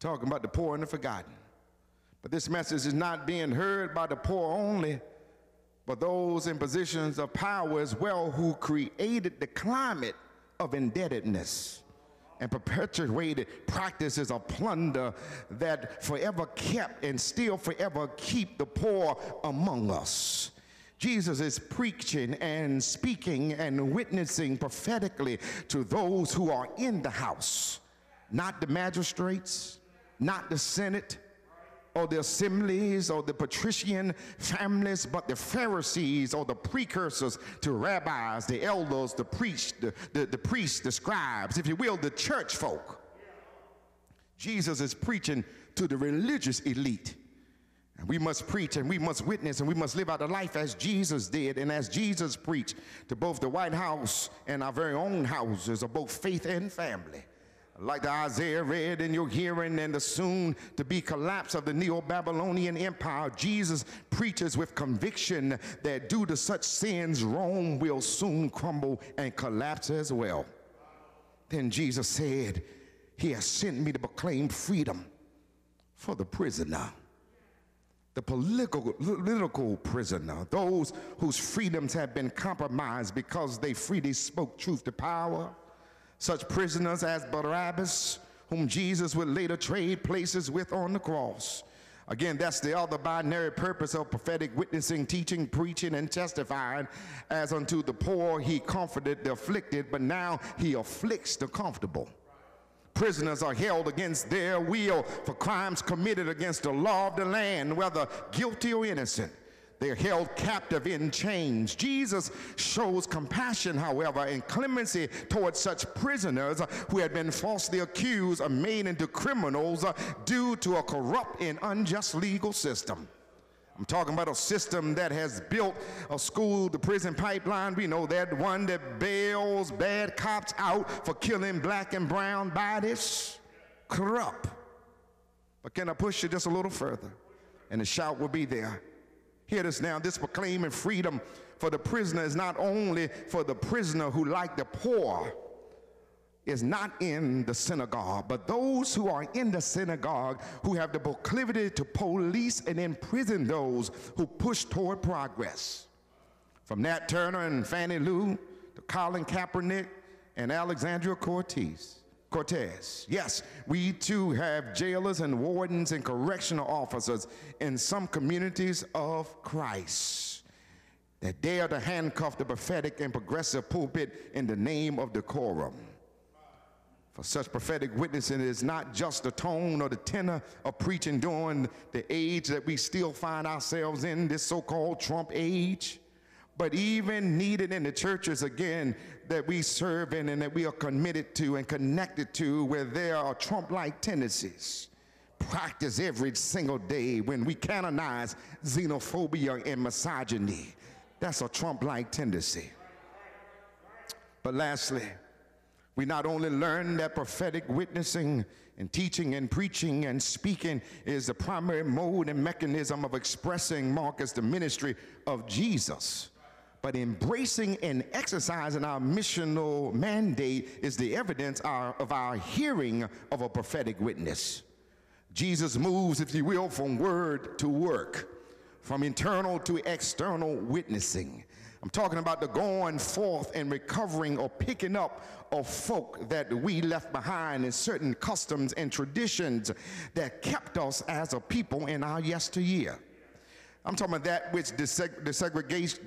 talking about the poor and the forgotten. But this message is not being heard by the poor only, but those in positions of power as well who created the climate of indebtedness and perpetuated practices of plunder that forever kept and still forever keep the poor among us. Jesus is preaching and speaking and witnessing prophetically to those who are in the house, not the magistrates, not the Senate or the assemblies or the patrician families, but the Pharisees or the precursors to rabbis, the elders, the priests, the, the, the priests, the scribes, if you will, the church folk. Jesus is preaching to the religious elite. And we must preach and we must witness and we must live out a life as Jesus did and as Jesus preached to both the White House and our very own houses of both faith and family like the Isaiah read in your hearing and the soon to be collapse of the Neo Babylonian Empire, Jesus preaches with conviction that due to such sins, Rome will soon crumble and collapse as well. Then Jesus said, He has sent me to proclaim freedom for the prisoner. The political, political prisoner, those whose freedoms have been compromised because they freely spoke truth to power, such prisoners as Barabbas, whom Jesus would later trade places with on the cross. Again, that's the other binary purpose of prophetic witnessing, teaching, preaching, and testifying. As unto the poor, he comforted the afflicted, but now he afflicts the comfortable. Prisoners are held against their will for crimes committed against the law of the land, whether guilty or innocent. They're held captive in chains. Jesus shows compassion, however, and clemency towards such prisoners who had been falsely accused or made into criminals uh, due to a corrupt and unjust legal system. I'm talking about a system that has built a school to prison pipeline. We know that one that bails bad cops out for killing black and brown bodies. Corrupt. But can I push you just a little further? And the shout will be there. Hear this now. This proclaiming freedom for the prisoner is not only for the prisoner who, like the poor, is not in the synagogue, but those who are in the synagogue who have the proclivity to police and imprison those who push toward progress. From Nat Turner and Fannie Lou to Colin Kaepernick and Alexandria Cortez. Cortez. Yes, we too have jailers and wardens and correctional officers in some communities of Christ that dare to handcuff the prophetic and progressive pulpit in the name of decorum. For such prophetic witnessing is not just the tone or the tenor of preaching during the age that we still find ourselves in, this so called Trump age but even needed in the churches again that we serve in and that we are committed to and connected to where there are Trump like tendencies practice every single day when we canonize xenophobia and misogyny. That's a Trump like tendency. But lastly, we not only learn that prophetic witnessing and teaching and preaching and speaking is the primary mode and mechanism of expressing Mark as the ministry of Jesus but embracing and exercising our missional mandate is the evidence of our hearing of a prophetic witness. Jesus moves, if you will, from word to work, from internal to external witnessing. I'm talking about the going forth and recovering or picking up of folk that we left behind in certain customs and traditions that kept us as a people in our yesteryear. I'm talking about that which the, seg- the,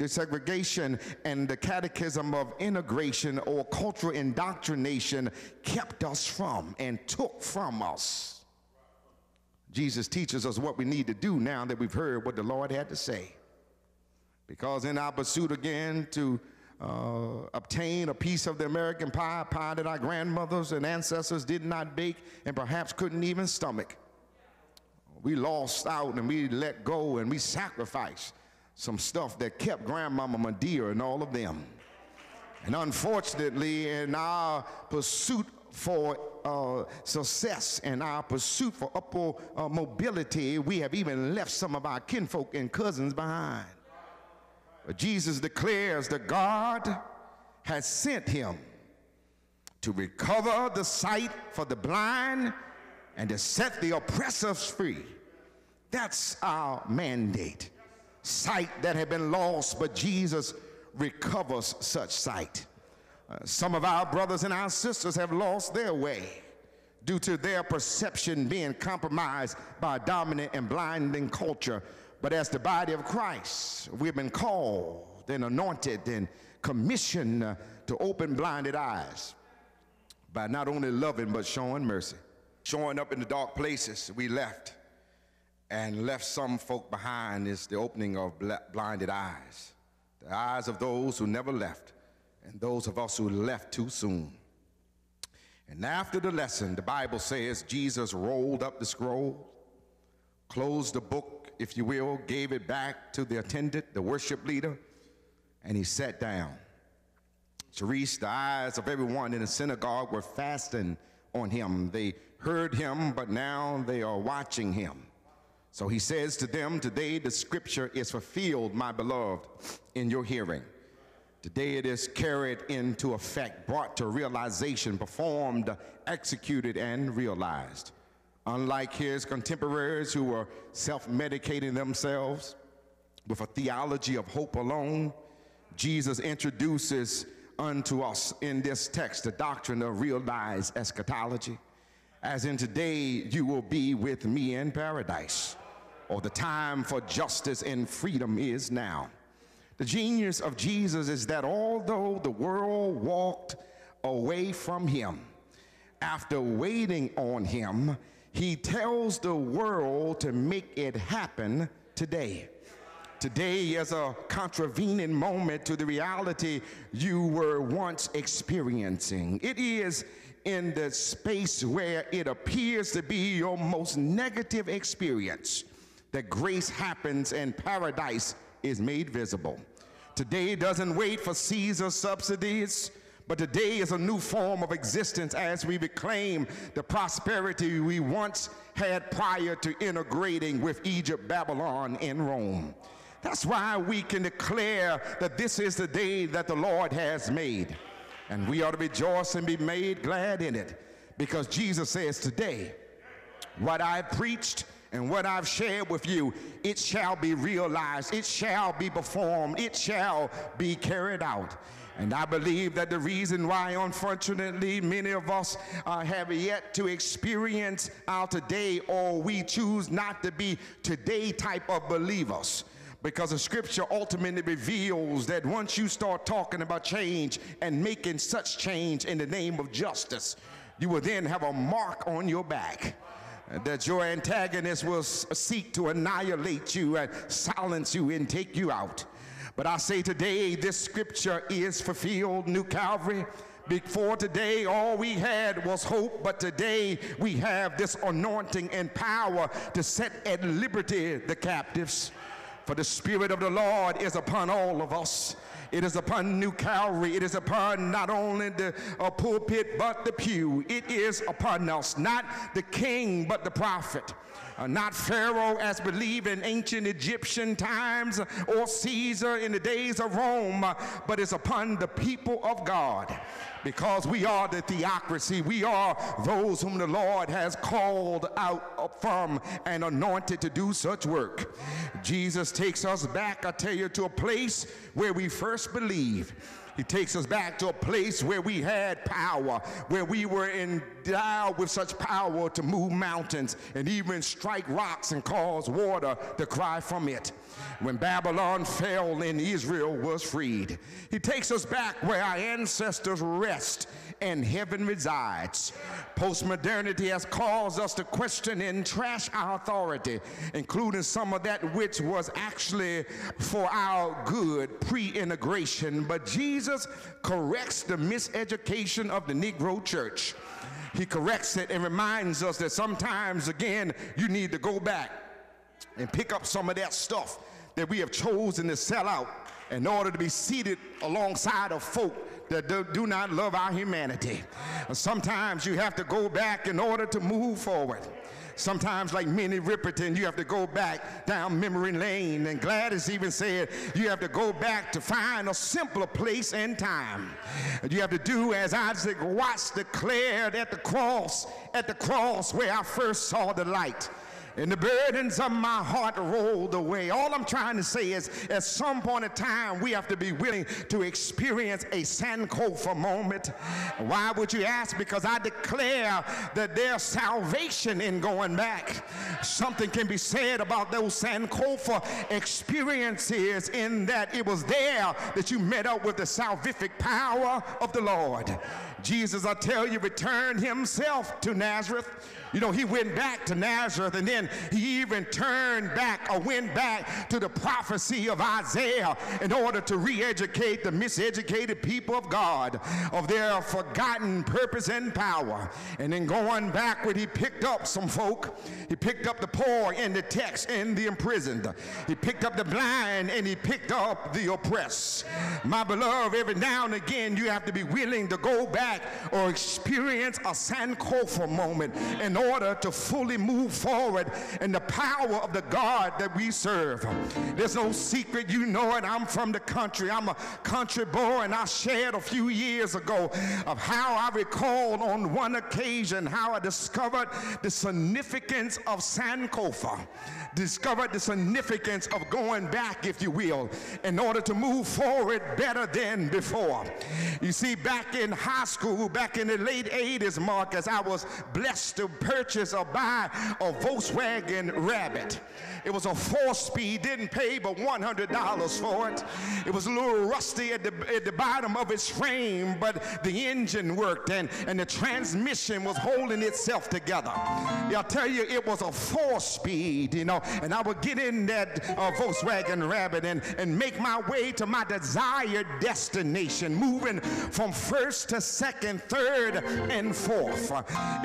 segregation, and the catechism of integration or cultural indoctrination kept us from and took from us. Jesus teaches us what we need to do now that we've heard what the Lord had to say. Because in our pursuit again to uh, obtain a piece of the American pie, pie that our grandmothers and ancestors did not bake and perhaps couldn't even stomach, we lost out and we let go and we sacrificed some stuff that kept Grandmama Madea and all of them. And unfortunately, in our pursuit for uh, success and our pursuit for upward uh, mobility, we have even left some of our kinfolk and cousins behind. But Jesus declares that God has sent him to recover the sight for the blind and to set the oppressors free. That's our mandate. Sight that had been lost, but Jesus recovers such sight. Uh, some of our brothers and our sisters have lost their way due to their perception being compromised by dominant and blinding culture. But as the body of Christ, we've been called and anointed and commissioned uh, to open blinded eyes by not only loving but showing mercy. Showing up in the dark places we left and left some folk behind is the opening of blinded eyes. The eyes of those who never left and those of us who left too soon. And after the lesson, the Bible says Jesus rolled up the scroll, closed the book, if you will, gave it back to the attendant, the worship leader, and he sat down. Therese, the eyes of everyone in the synagogue were fastened on him. They heard him, but now they are watching him. So he says to them, Today the scripture is fulfilled, my beloved, in your hearing. Today it is carried into effect, brought to realization, performed, executed, and realized. Unlike his contemporaries who were self medicating themselves with a theology of hope alone, Jesus introduces unto us in this text the doctrine of realized eschatology. As in today, you will be with me in paradise, or the time for justice and freedom is now. The genius of Jesus is that although the world walked away from him, after waiting on him, he tells the world to make it happen today. Today is a contravening moment to the reality you were once experiencing. It is in the space where it appears to be your most negative experience that grace happens and paradise is made visible. Today doesn't wait for Caesar subsidies, but today is a new form of existence as we reclaim the prosperity we once had prior to integrating with Egypt, Babylon, and Rome. That's why we can declare that this is the day that the Lord has made. And we ought to rejoice and be made glad in it. Because Jesus says today, what I preached and what I've shared with you, it shall be realized, it shall be performed, it shall be carried out. And I believe that the reason why, unfortunately, many of us uh, have yet to experience our today, or we choose not to be today type of believers, because the scripture ultimately reveals that once you start talking about change and making such change in the name of justice, you will then have a mark on your back that your antagonist will seek to annihilate you and silence you and take you out. But I say today, this scripture is fulfilled, New Calvary. Before today, all we had was hope, but today we have this anointing and power to set at liberty the captives. For the Spirit of the Lord is upon all of us. It is upon New Calvary. It is upon not only the uh, pulpit, but the pew. It is upon us, not the king, but the prophet. Uh, not Pharaoh as believed in ancient Egyptian times or Caesar in the days of Rome, uh, but it's upon the people of God because we are the theocracy. We are those whom the Lord has called out from and anointed to do such work. Jesus takes us back, I tell you, to a place where we first believed. He takes us back to a place where we had power, where we were endowed with such power to move mountains and even strike rocks and cause water to cry from it. When Babylon fell and Israel was freed, he takes us back where our ancestors rest and heaven resides. Postmodernity has caused us to question and trash our authority, including some of that which was actually for our good pre integration. But Jesus corrects the miseducation of the Negro church. He corrects it and reminds us that sometimes, again, you need to go back and pick up some of that stuff that we have chosen to sell out in order to be seated alongside of folk that do not love our humanity. Sometimes you have to go back in order to move forward. Sometimes, like Minnie Riperton, you have to go back down memory lane. And Gladys even said you have to go back to find a simpler place and time. You have to do as Isaac Watts declared at the cross, at the cross where I first saw the light and the burdens of my heart rolled away. All I'm trying to say is at some point in time, we have to be willing to experience a Sankofa moment. Why would you ask? Because I declare that there's salvation in going back. Something can be said about those Sankofa experiences in that it was there that you met up with the salvific power of the Lord. Jesus, I tell you, returned himself to Nazareth you know, he went back to Nazareth and then he even turned back or went back to the prophecy of Isaiah in order to re educate the miseducated people of God of their forgotten purpose and power. And then going backward, he picked up some folk. He picked up the poor in the text and the imprisoned. He picked up the blind and he picked up the oppressed. My beloved, every now and again, you have to be willing to go back or experience a Sankofa moment in order to fully move forward in the power of the God that we serve. There's no secret, you know it. I'm from the country. I'm a country boy, and I shared a few years ago of how I recalled on one occasion how I discovered the significance of Sankofa discovered the significance of going back, if you will, in order to move forward better than before. You see, back in high school, back in the late 80s, Marcus, I was blessed to purchase or buy a Volkswagen Rabbit. It was a four speed, didn't pay but $100 for it. It was a little rusty at the, at the bottom of its frame, but the engine worked and, and the transmission was holding itself together. Yeah, I'll tell you, it was a four speed, you know, and I would get in that uh, Volkswagen Rabbit and, and make my way to my desired destination, moving from first to second, third, and fourth.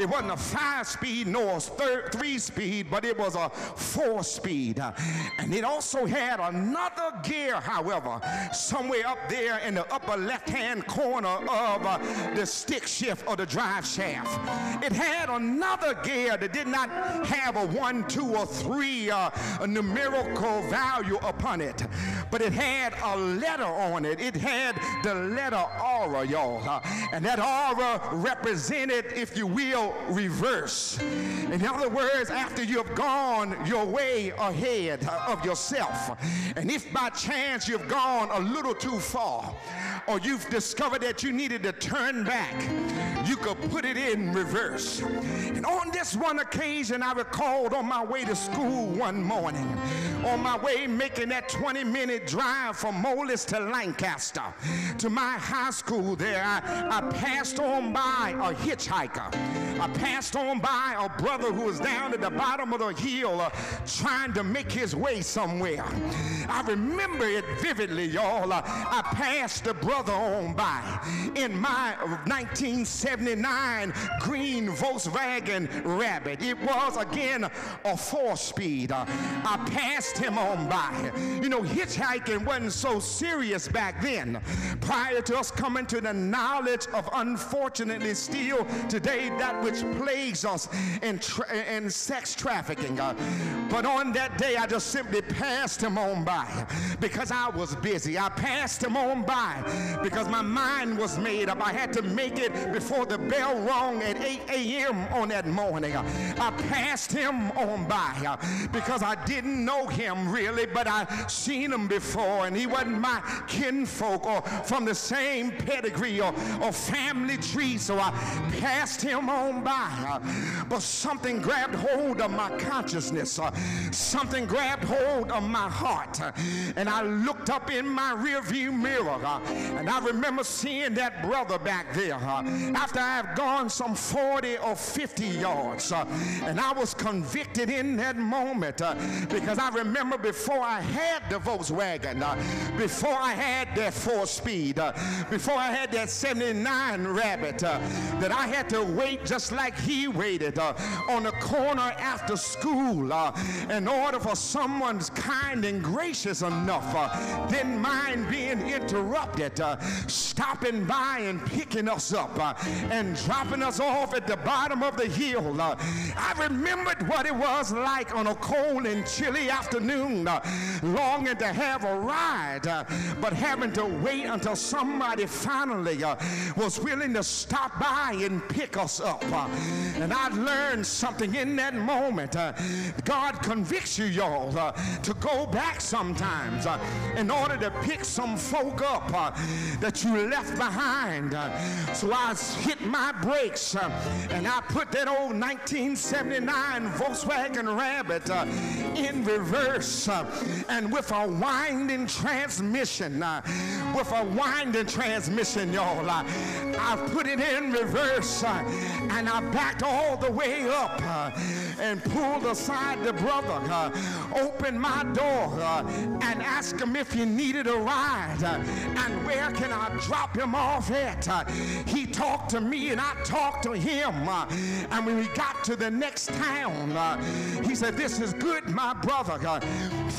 It wasn't a five speed nor third, three speed, but it was a four speed. And it also had another gear, however, somewhere up there in the upper left hand corner of uh, the stick shift or the drive shaft. It had another gear that did not have a one, two, or three uh, numerical value upon it, but it had a letter on it. It had the letter aura, y'all. Uh, and that aura represented, if you will, reverse. In other words, after you've gone your way ahead of yourself, and if by chance you've gone a little too far, or you've discovered that you needed to turn back, you could put it in reverse. And on this one occasion, I recalled on my way to school one morning, on my way making that 20 minute drive from Moelis to Lancaster to my high school there, I, I passed on by a hitchhiker. I passed on by a brother who was down at the bottom of the hill uh, trying to make his way somewhere. I remember it vividly, y'all. Uh, I passed the brother on by in my 1979 green Volkswagen Rabbit. It was again a four speed. Uh, I passed him on by. You know, hitchhiking wasn't so serious back then. Prior to us coming to the knowledge of unfortunately still today that which plagues us in, tra- in sex trafficking. Uh, but on that day, I just simply passed him on by because I was busy. I passed him on by because my mind was made up. I had to make it before the bell rung at 8 a.m. on that morning. I passed him on by uh, because I didn't know him really, but I seen him before, and he wasn't my kinfolk or from the same pedigree or, or family tree, so I passed him on by. But something grabbed hold of my consciousness, something grabbed hold of my heart, and I looked up in my rearview mirror, and I remember seeing that brother back there after I have gone some 40 or 50 yards, and I was convicted in that moment because I remember before I had the Volkswagen, before I had that four speed, before I had that 79 Rabbit, uh, that I had to wait just like he waited uh, on the corner after school uh, in order for someone's kind and gracious enough, didn't mind being interrupted, stopping by and picking us up and dropping us off at the bottom of the hill. I remembered what it was like on a cold and chilly afternoon, uh, longing to have a ride, uh, but having to wait until somebody finally uh, willing to stop by and pick us up. Uh, and I learned something in that moment. Uh, God convicts you, y'all, uh, to go back sometimes uh, in order to pick some folk up uh, that you left behind. Uh, so I hit my brakes and I put that old 1979 Volkswagen Rabbit in reverse and with a winding transmission. With a winding transmission, y'all. I put it in reverse uh, and I backed all the way up uh, and pulled aside the brother, uh, opened my door uh, and asked him if he needed a ride uh, and where can I drop him off at. Uh, he talked to me and I talked to him. and when we got to the next town, he said, This is good, my brother.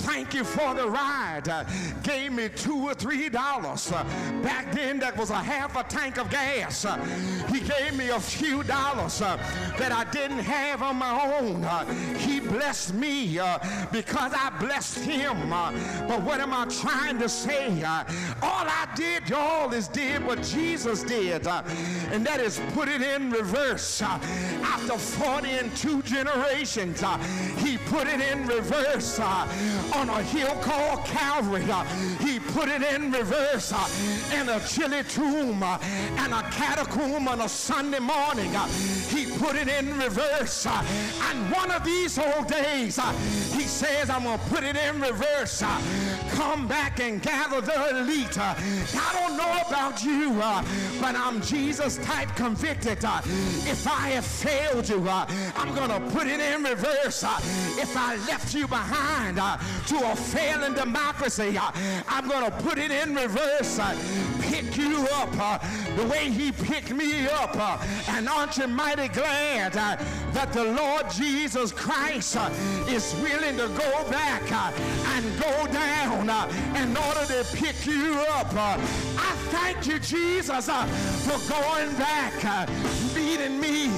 Thank you for the ride. Gave me two or three dollars. Back then, that was a half a tank of gas. Uh, he gave me a few dollars uh, that I didn't have on my own. Uh, he blessed me because I blessed him. but what am I trying to say? all I did, y'all, is did what Jesus did, and that is put it in reverse. after 40 and two generations, he put it in reverse uh, on a hill called Calvary. Uh, he put it in reverse uh, in a chilly tomb uh, a catacomb on a Sunday morning. Uh, he put it in reverse. Uh, and one of these old days, he says, I'm going to put it in reverse. come back and gather the elite. I don't know about you, but I'm Jesus type convicted. if I have failed you, I'm going to put it in reverse. if I left you behind uh, to a failing democracy, uh, I'm going to put it in reverse, uh, pick you up uh, the way he picked me up. Uh, and aren't you mighty glad uh, that the Lord Jesus Christ uh, is willing to go back uh, and go down uh, in order to pick you up? I thank you, Jesus, for going back, meeting me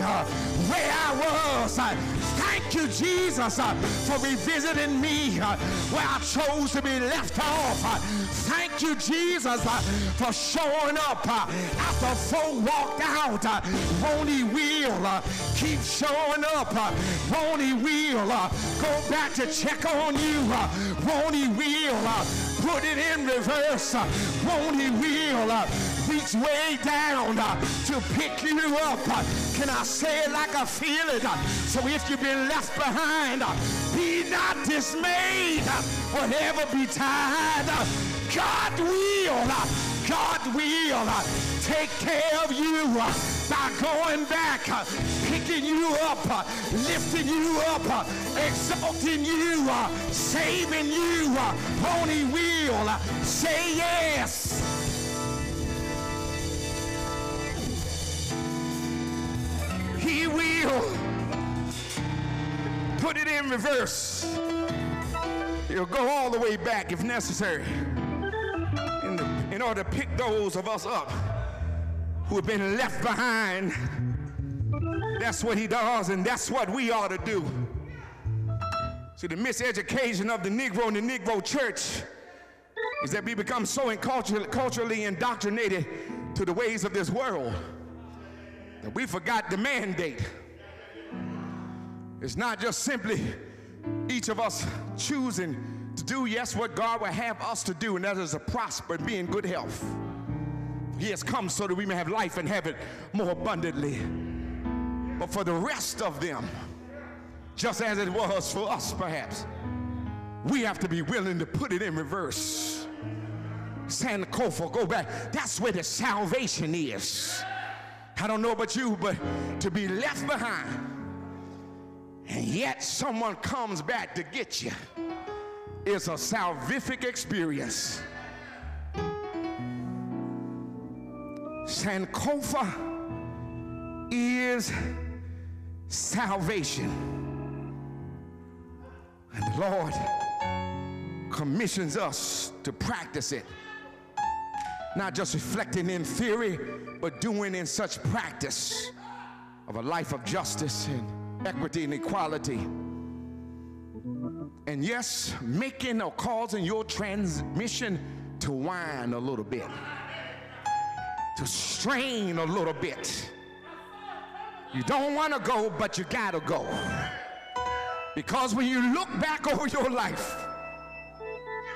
where I was Thank you, Jesus, uh, for revisiting me uh, where I chose to be left off. Uh, thank you, Jesus, uh, for showing up uh, after folk walked out. Won't he will keep showing up? won't he will go back to check on you? won't he will put it in reverse? won't he will reach way down uh, to pick you up? Uh, can I say it like I feel it? Uh, so if you've been left behind, be not dismayed. Whatever betide, God will, God will take care of you by going back, picking you up, lifting you up, exalting you, saving you. Only will say yes. He will put it in reverse. He'll go all the way back if necessary in, the, in order to pick those of us up who have been left behind. That's what he does, and that's what we ought to do. See, the miseducation of the Negro in the Negro church is that we become so culturally indoctrinated to the ways of this world that we forgot the mandate. It's not just simply each of us choosing to do, yes, what God will have us to do, and that is to prosper and be in good health. He has come so that we may have life and have it more abundantly. But for the rest of them, just as it was for us, perhaps, we have to be willing to put it in reverse. Sankofa, go back. That's where the salvation is. I don't know about you, but to be left behind and yet someone comes back to get you is a salvific experience. Sankofa is salvation. And the Lord commissions us to practice it. Not just reflecting in theory, but doing in such practice of a life of justice and equity and equality. And yes, making or causing your transmission to whine a little bit, to strain a little bit. You don't want to go, but you got to go. Because when you look back over your life,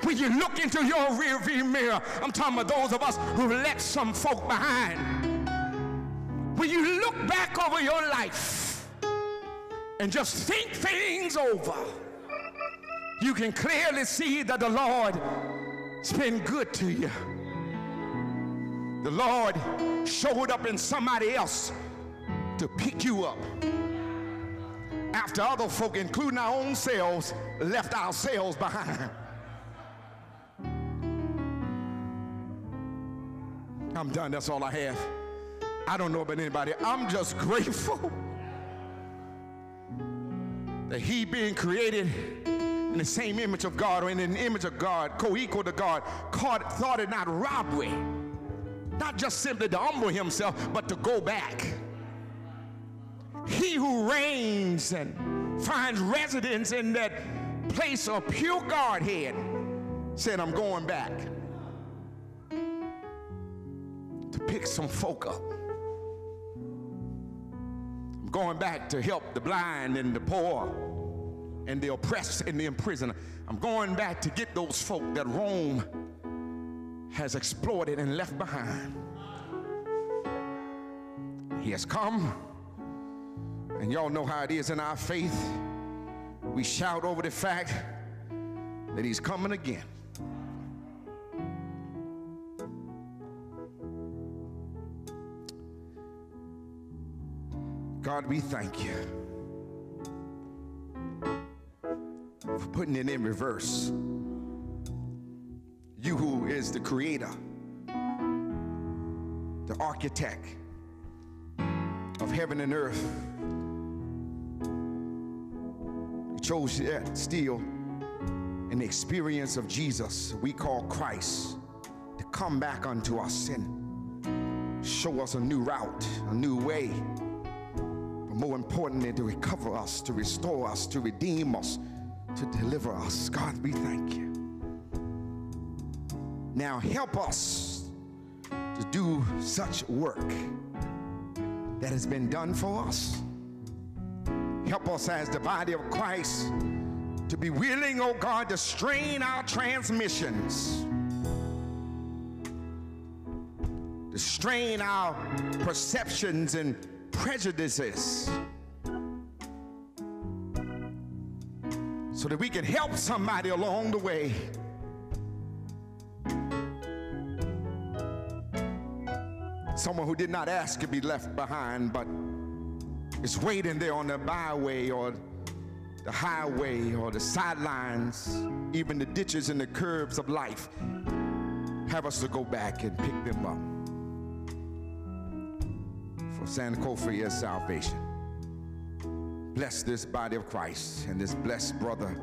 when you look into your rear view mirror, I'm talking about those of us who let some folk behind. When you look back over your life and just think things over, you can clearly see that the Lord has been good to you. The Lord showed up in somebody else to pick you up after other folk, including our own selves, left ourselves behind. I'm done. That's all I have. I don't know about anybody. I'm just grateful that he being created in the same image of God or in the image of God, co-equal to God, caught, thought it not robbery. Not just simply to humble himself, but to go back. He who reigns and finds residence in that place of pure Godhead said, I'm going back pick some folk up. I'm going back to help the blind and the poor and the oppressed and the imprisoned. I'm going back to get those folk that Rome has exploited and left behind. He has come, and y'all know how it is in our faith. We shout over the fact that he's coming again. God, we thank you for putting it in reverse. You, who is the creator, the architect of heaven and earth, you chose that still in the experience of Jesus, we call Christ, to come back unto us and show us a new route, a new way more importantly, to recover us, to restore us, to redeem us, to deliver us. God, we thank you. Now help us to do such work that has been done for us. Help us as the body of Christ to be willing, oh God, to strain our transmissions, to strain our perceptions and prejudices so that we can help somebody along the way. Someone who did not ask to be left behind, but is waiting there on the byway or the highway or the sidelines, even the ditches and the curves of life. Have us to go back and pick them up. Sankofa is salvation. Bless this body of Christ and this blessed brother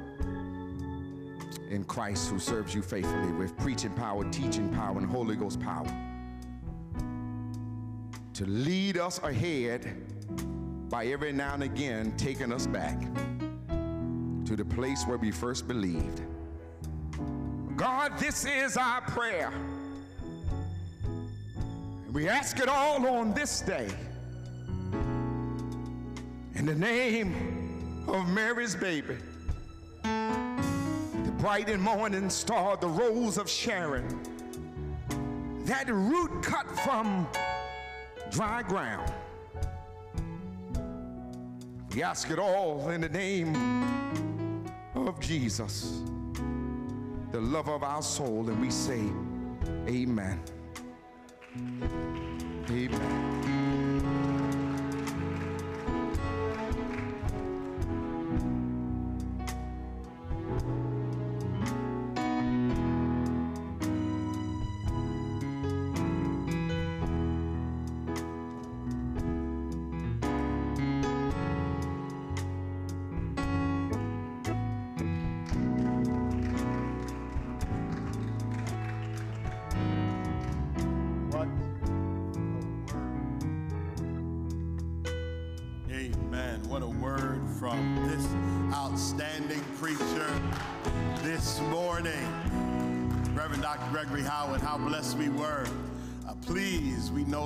in Christ who serves you faithfully with preaching power, teaching power, and Holy Ghost power. to lead us ahead by every now and again taking us back to the place where we first believed. God, this is our prayer. We ask it all on this day. In the name of Mary's baby, the bright and morning star, the rose of Sharon, that root cut from dry ground. We ask it all in the name of Jesus, the love of our soul, and we say, Amen. Amen.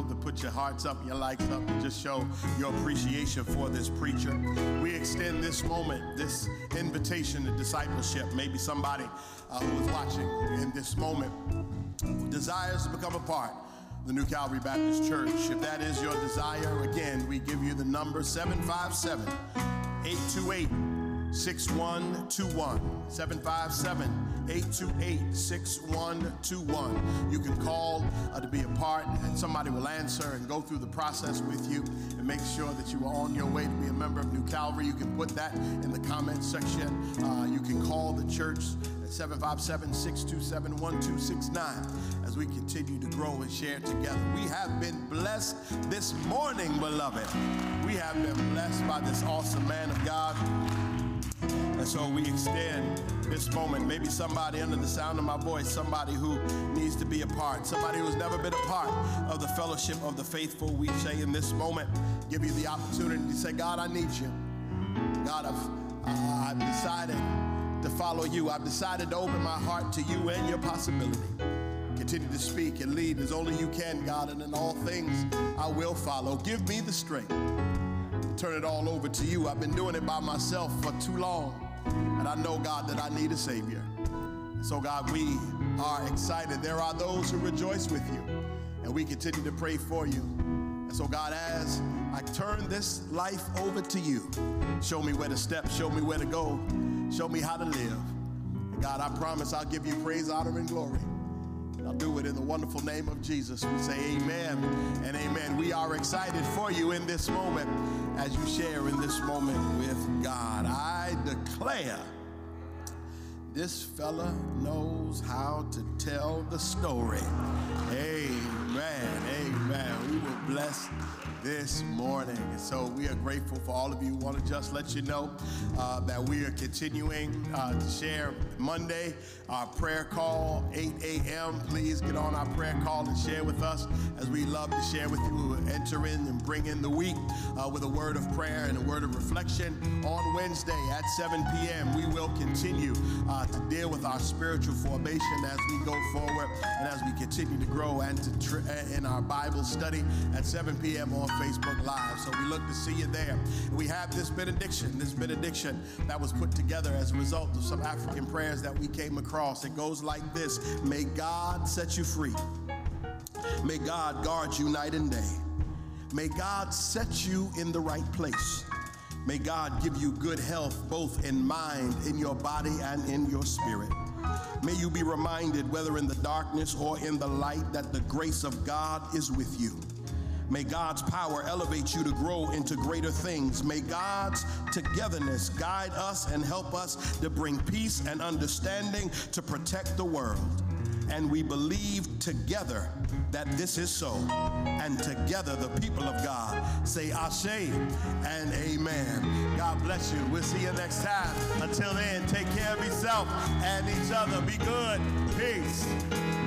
To put your hearts up, your likes up, and just show your appreciation for this preacher. We extend this moment, this invitation to discipleship. Maybe somebody uh, who is watching in this moment desires to become a part of the New Calvary Baptist Church. If that is your desire, again, we give you the number 757 828 6121. 757 828 6121. You can call uh, to be a part, and somebody will answer and go through the process with you and make sure that you are on your way to be a member of New Calvary. You can put that in the comment section. Uh, you can call the church at 757 627 1269 as we continue to grow and share together. We have been blessed this morning, beloved. We have been blessed by this awesome man of God. And so we extend this moment. Maybe somebody under the sound of my voice, somebody who needs to be a part, somebody who's never been a part of the fellowship of the faithful. We say in this moment, give you the opportunity to say, God, I need you. God, I've, I've decided to follow you. I've decided to open my heart to you and your possibility. Continue to speak and lead as only you can, God, and in all things I will follow. Give me the strength turn it all over to you. I've been doing it by myself for too long. And I know, God, that I need a Savior. So, God, we are excited. There are those who rejoice with you, and we continue to pray for you. And so, God, as I turn this life over to you, show me where to step, show me where to go, show me how to live. God, I promise I'll give you praise, honor, and glory. I'll do it in the wonderful name of Jesus. We say amen and amen. We are excited for you in this moment as you share in this moment with God. I declare this fella knows how to tell the story. Amen. We blessed this morning. And so we are grateful for all of you. Want to just let you know uh, that we are continuing uh, to share Monday our prayer call, 8 a.m. Please get on our prayer call and share with us as we love to share with you. Enter in and bring in the week uh, with a word of prayer and a word of reflection. On Wednesday at 7 p.m., we will continue uh, to deal with our spiritual formation as we go forward and as we continue to grow and to tr- in our Bible study at 7 p.m. on Facebook Live. So we look to see you there. We have this benediction, this benediction that was put together as a result of some African prayers that we came across. It goes like this May God set you free. May God guard you night and day. May God set you in the right place. May God give you good health, both in mind, in your body, and in your spirit. May you be reminded, whether in the darkness or in the light, that the grace of God is with you. May God's power elevate you to grow into greater things. May God's togetherness guide us and help us to bring peace and understanding to protect the world. And we believe together that this is so. And together, the people of God say Ashe and Amen. God bless you. We'll see you next time. Until then, take care of yourself and each other. Be good. Peace.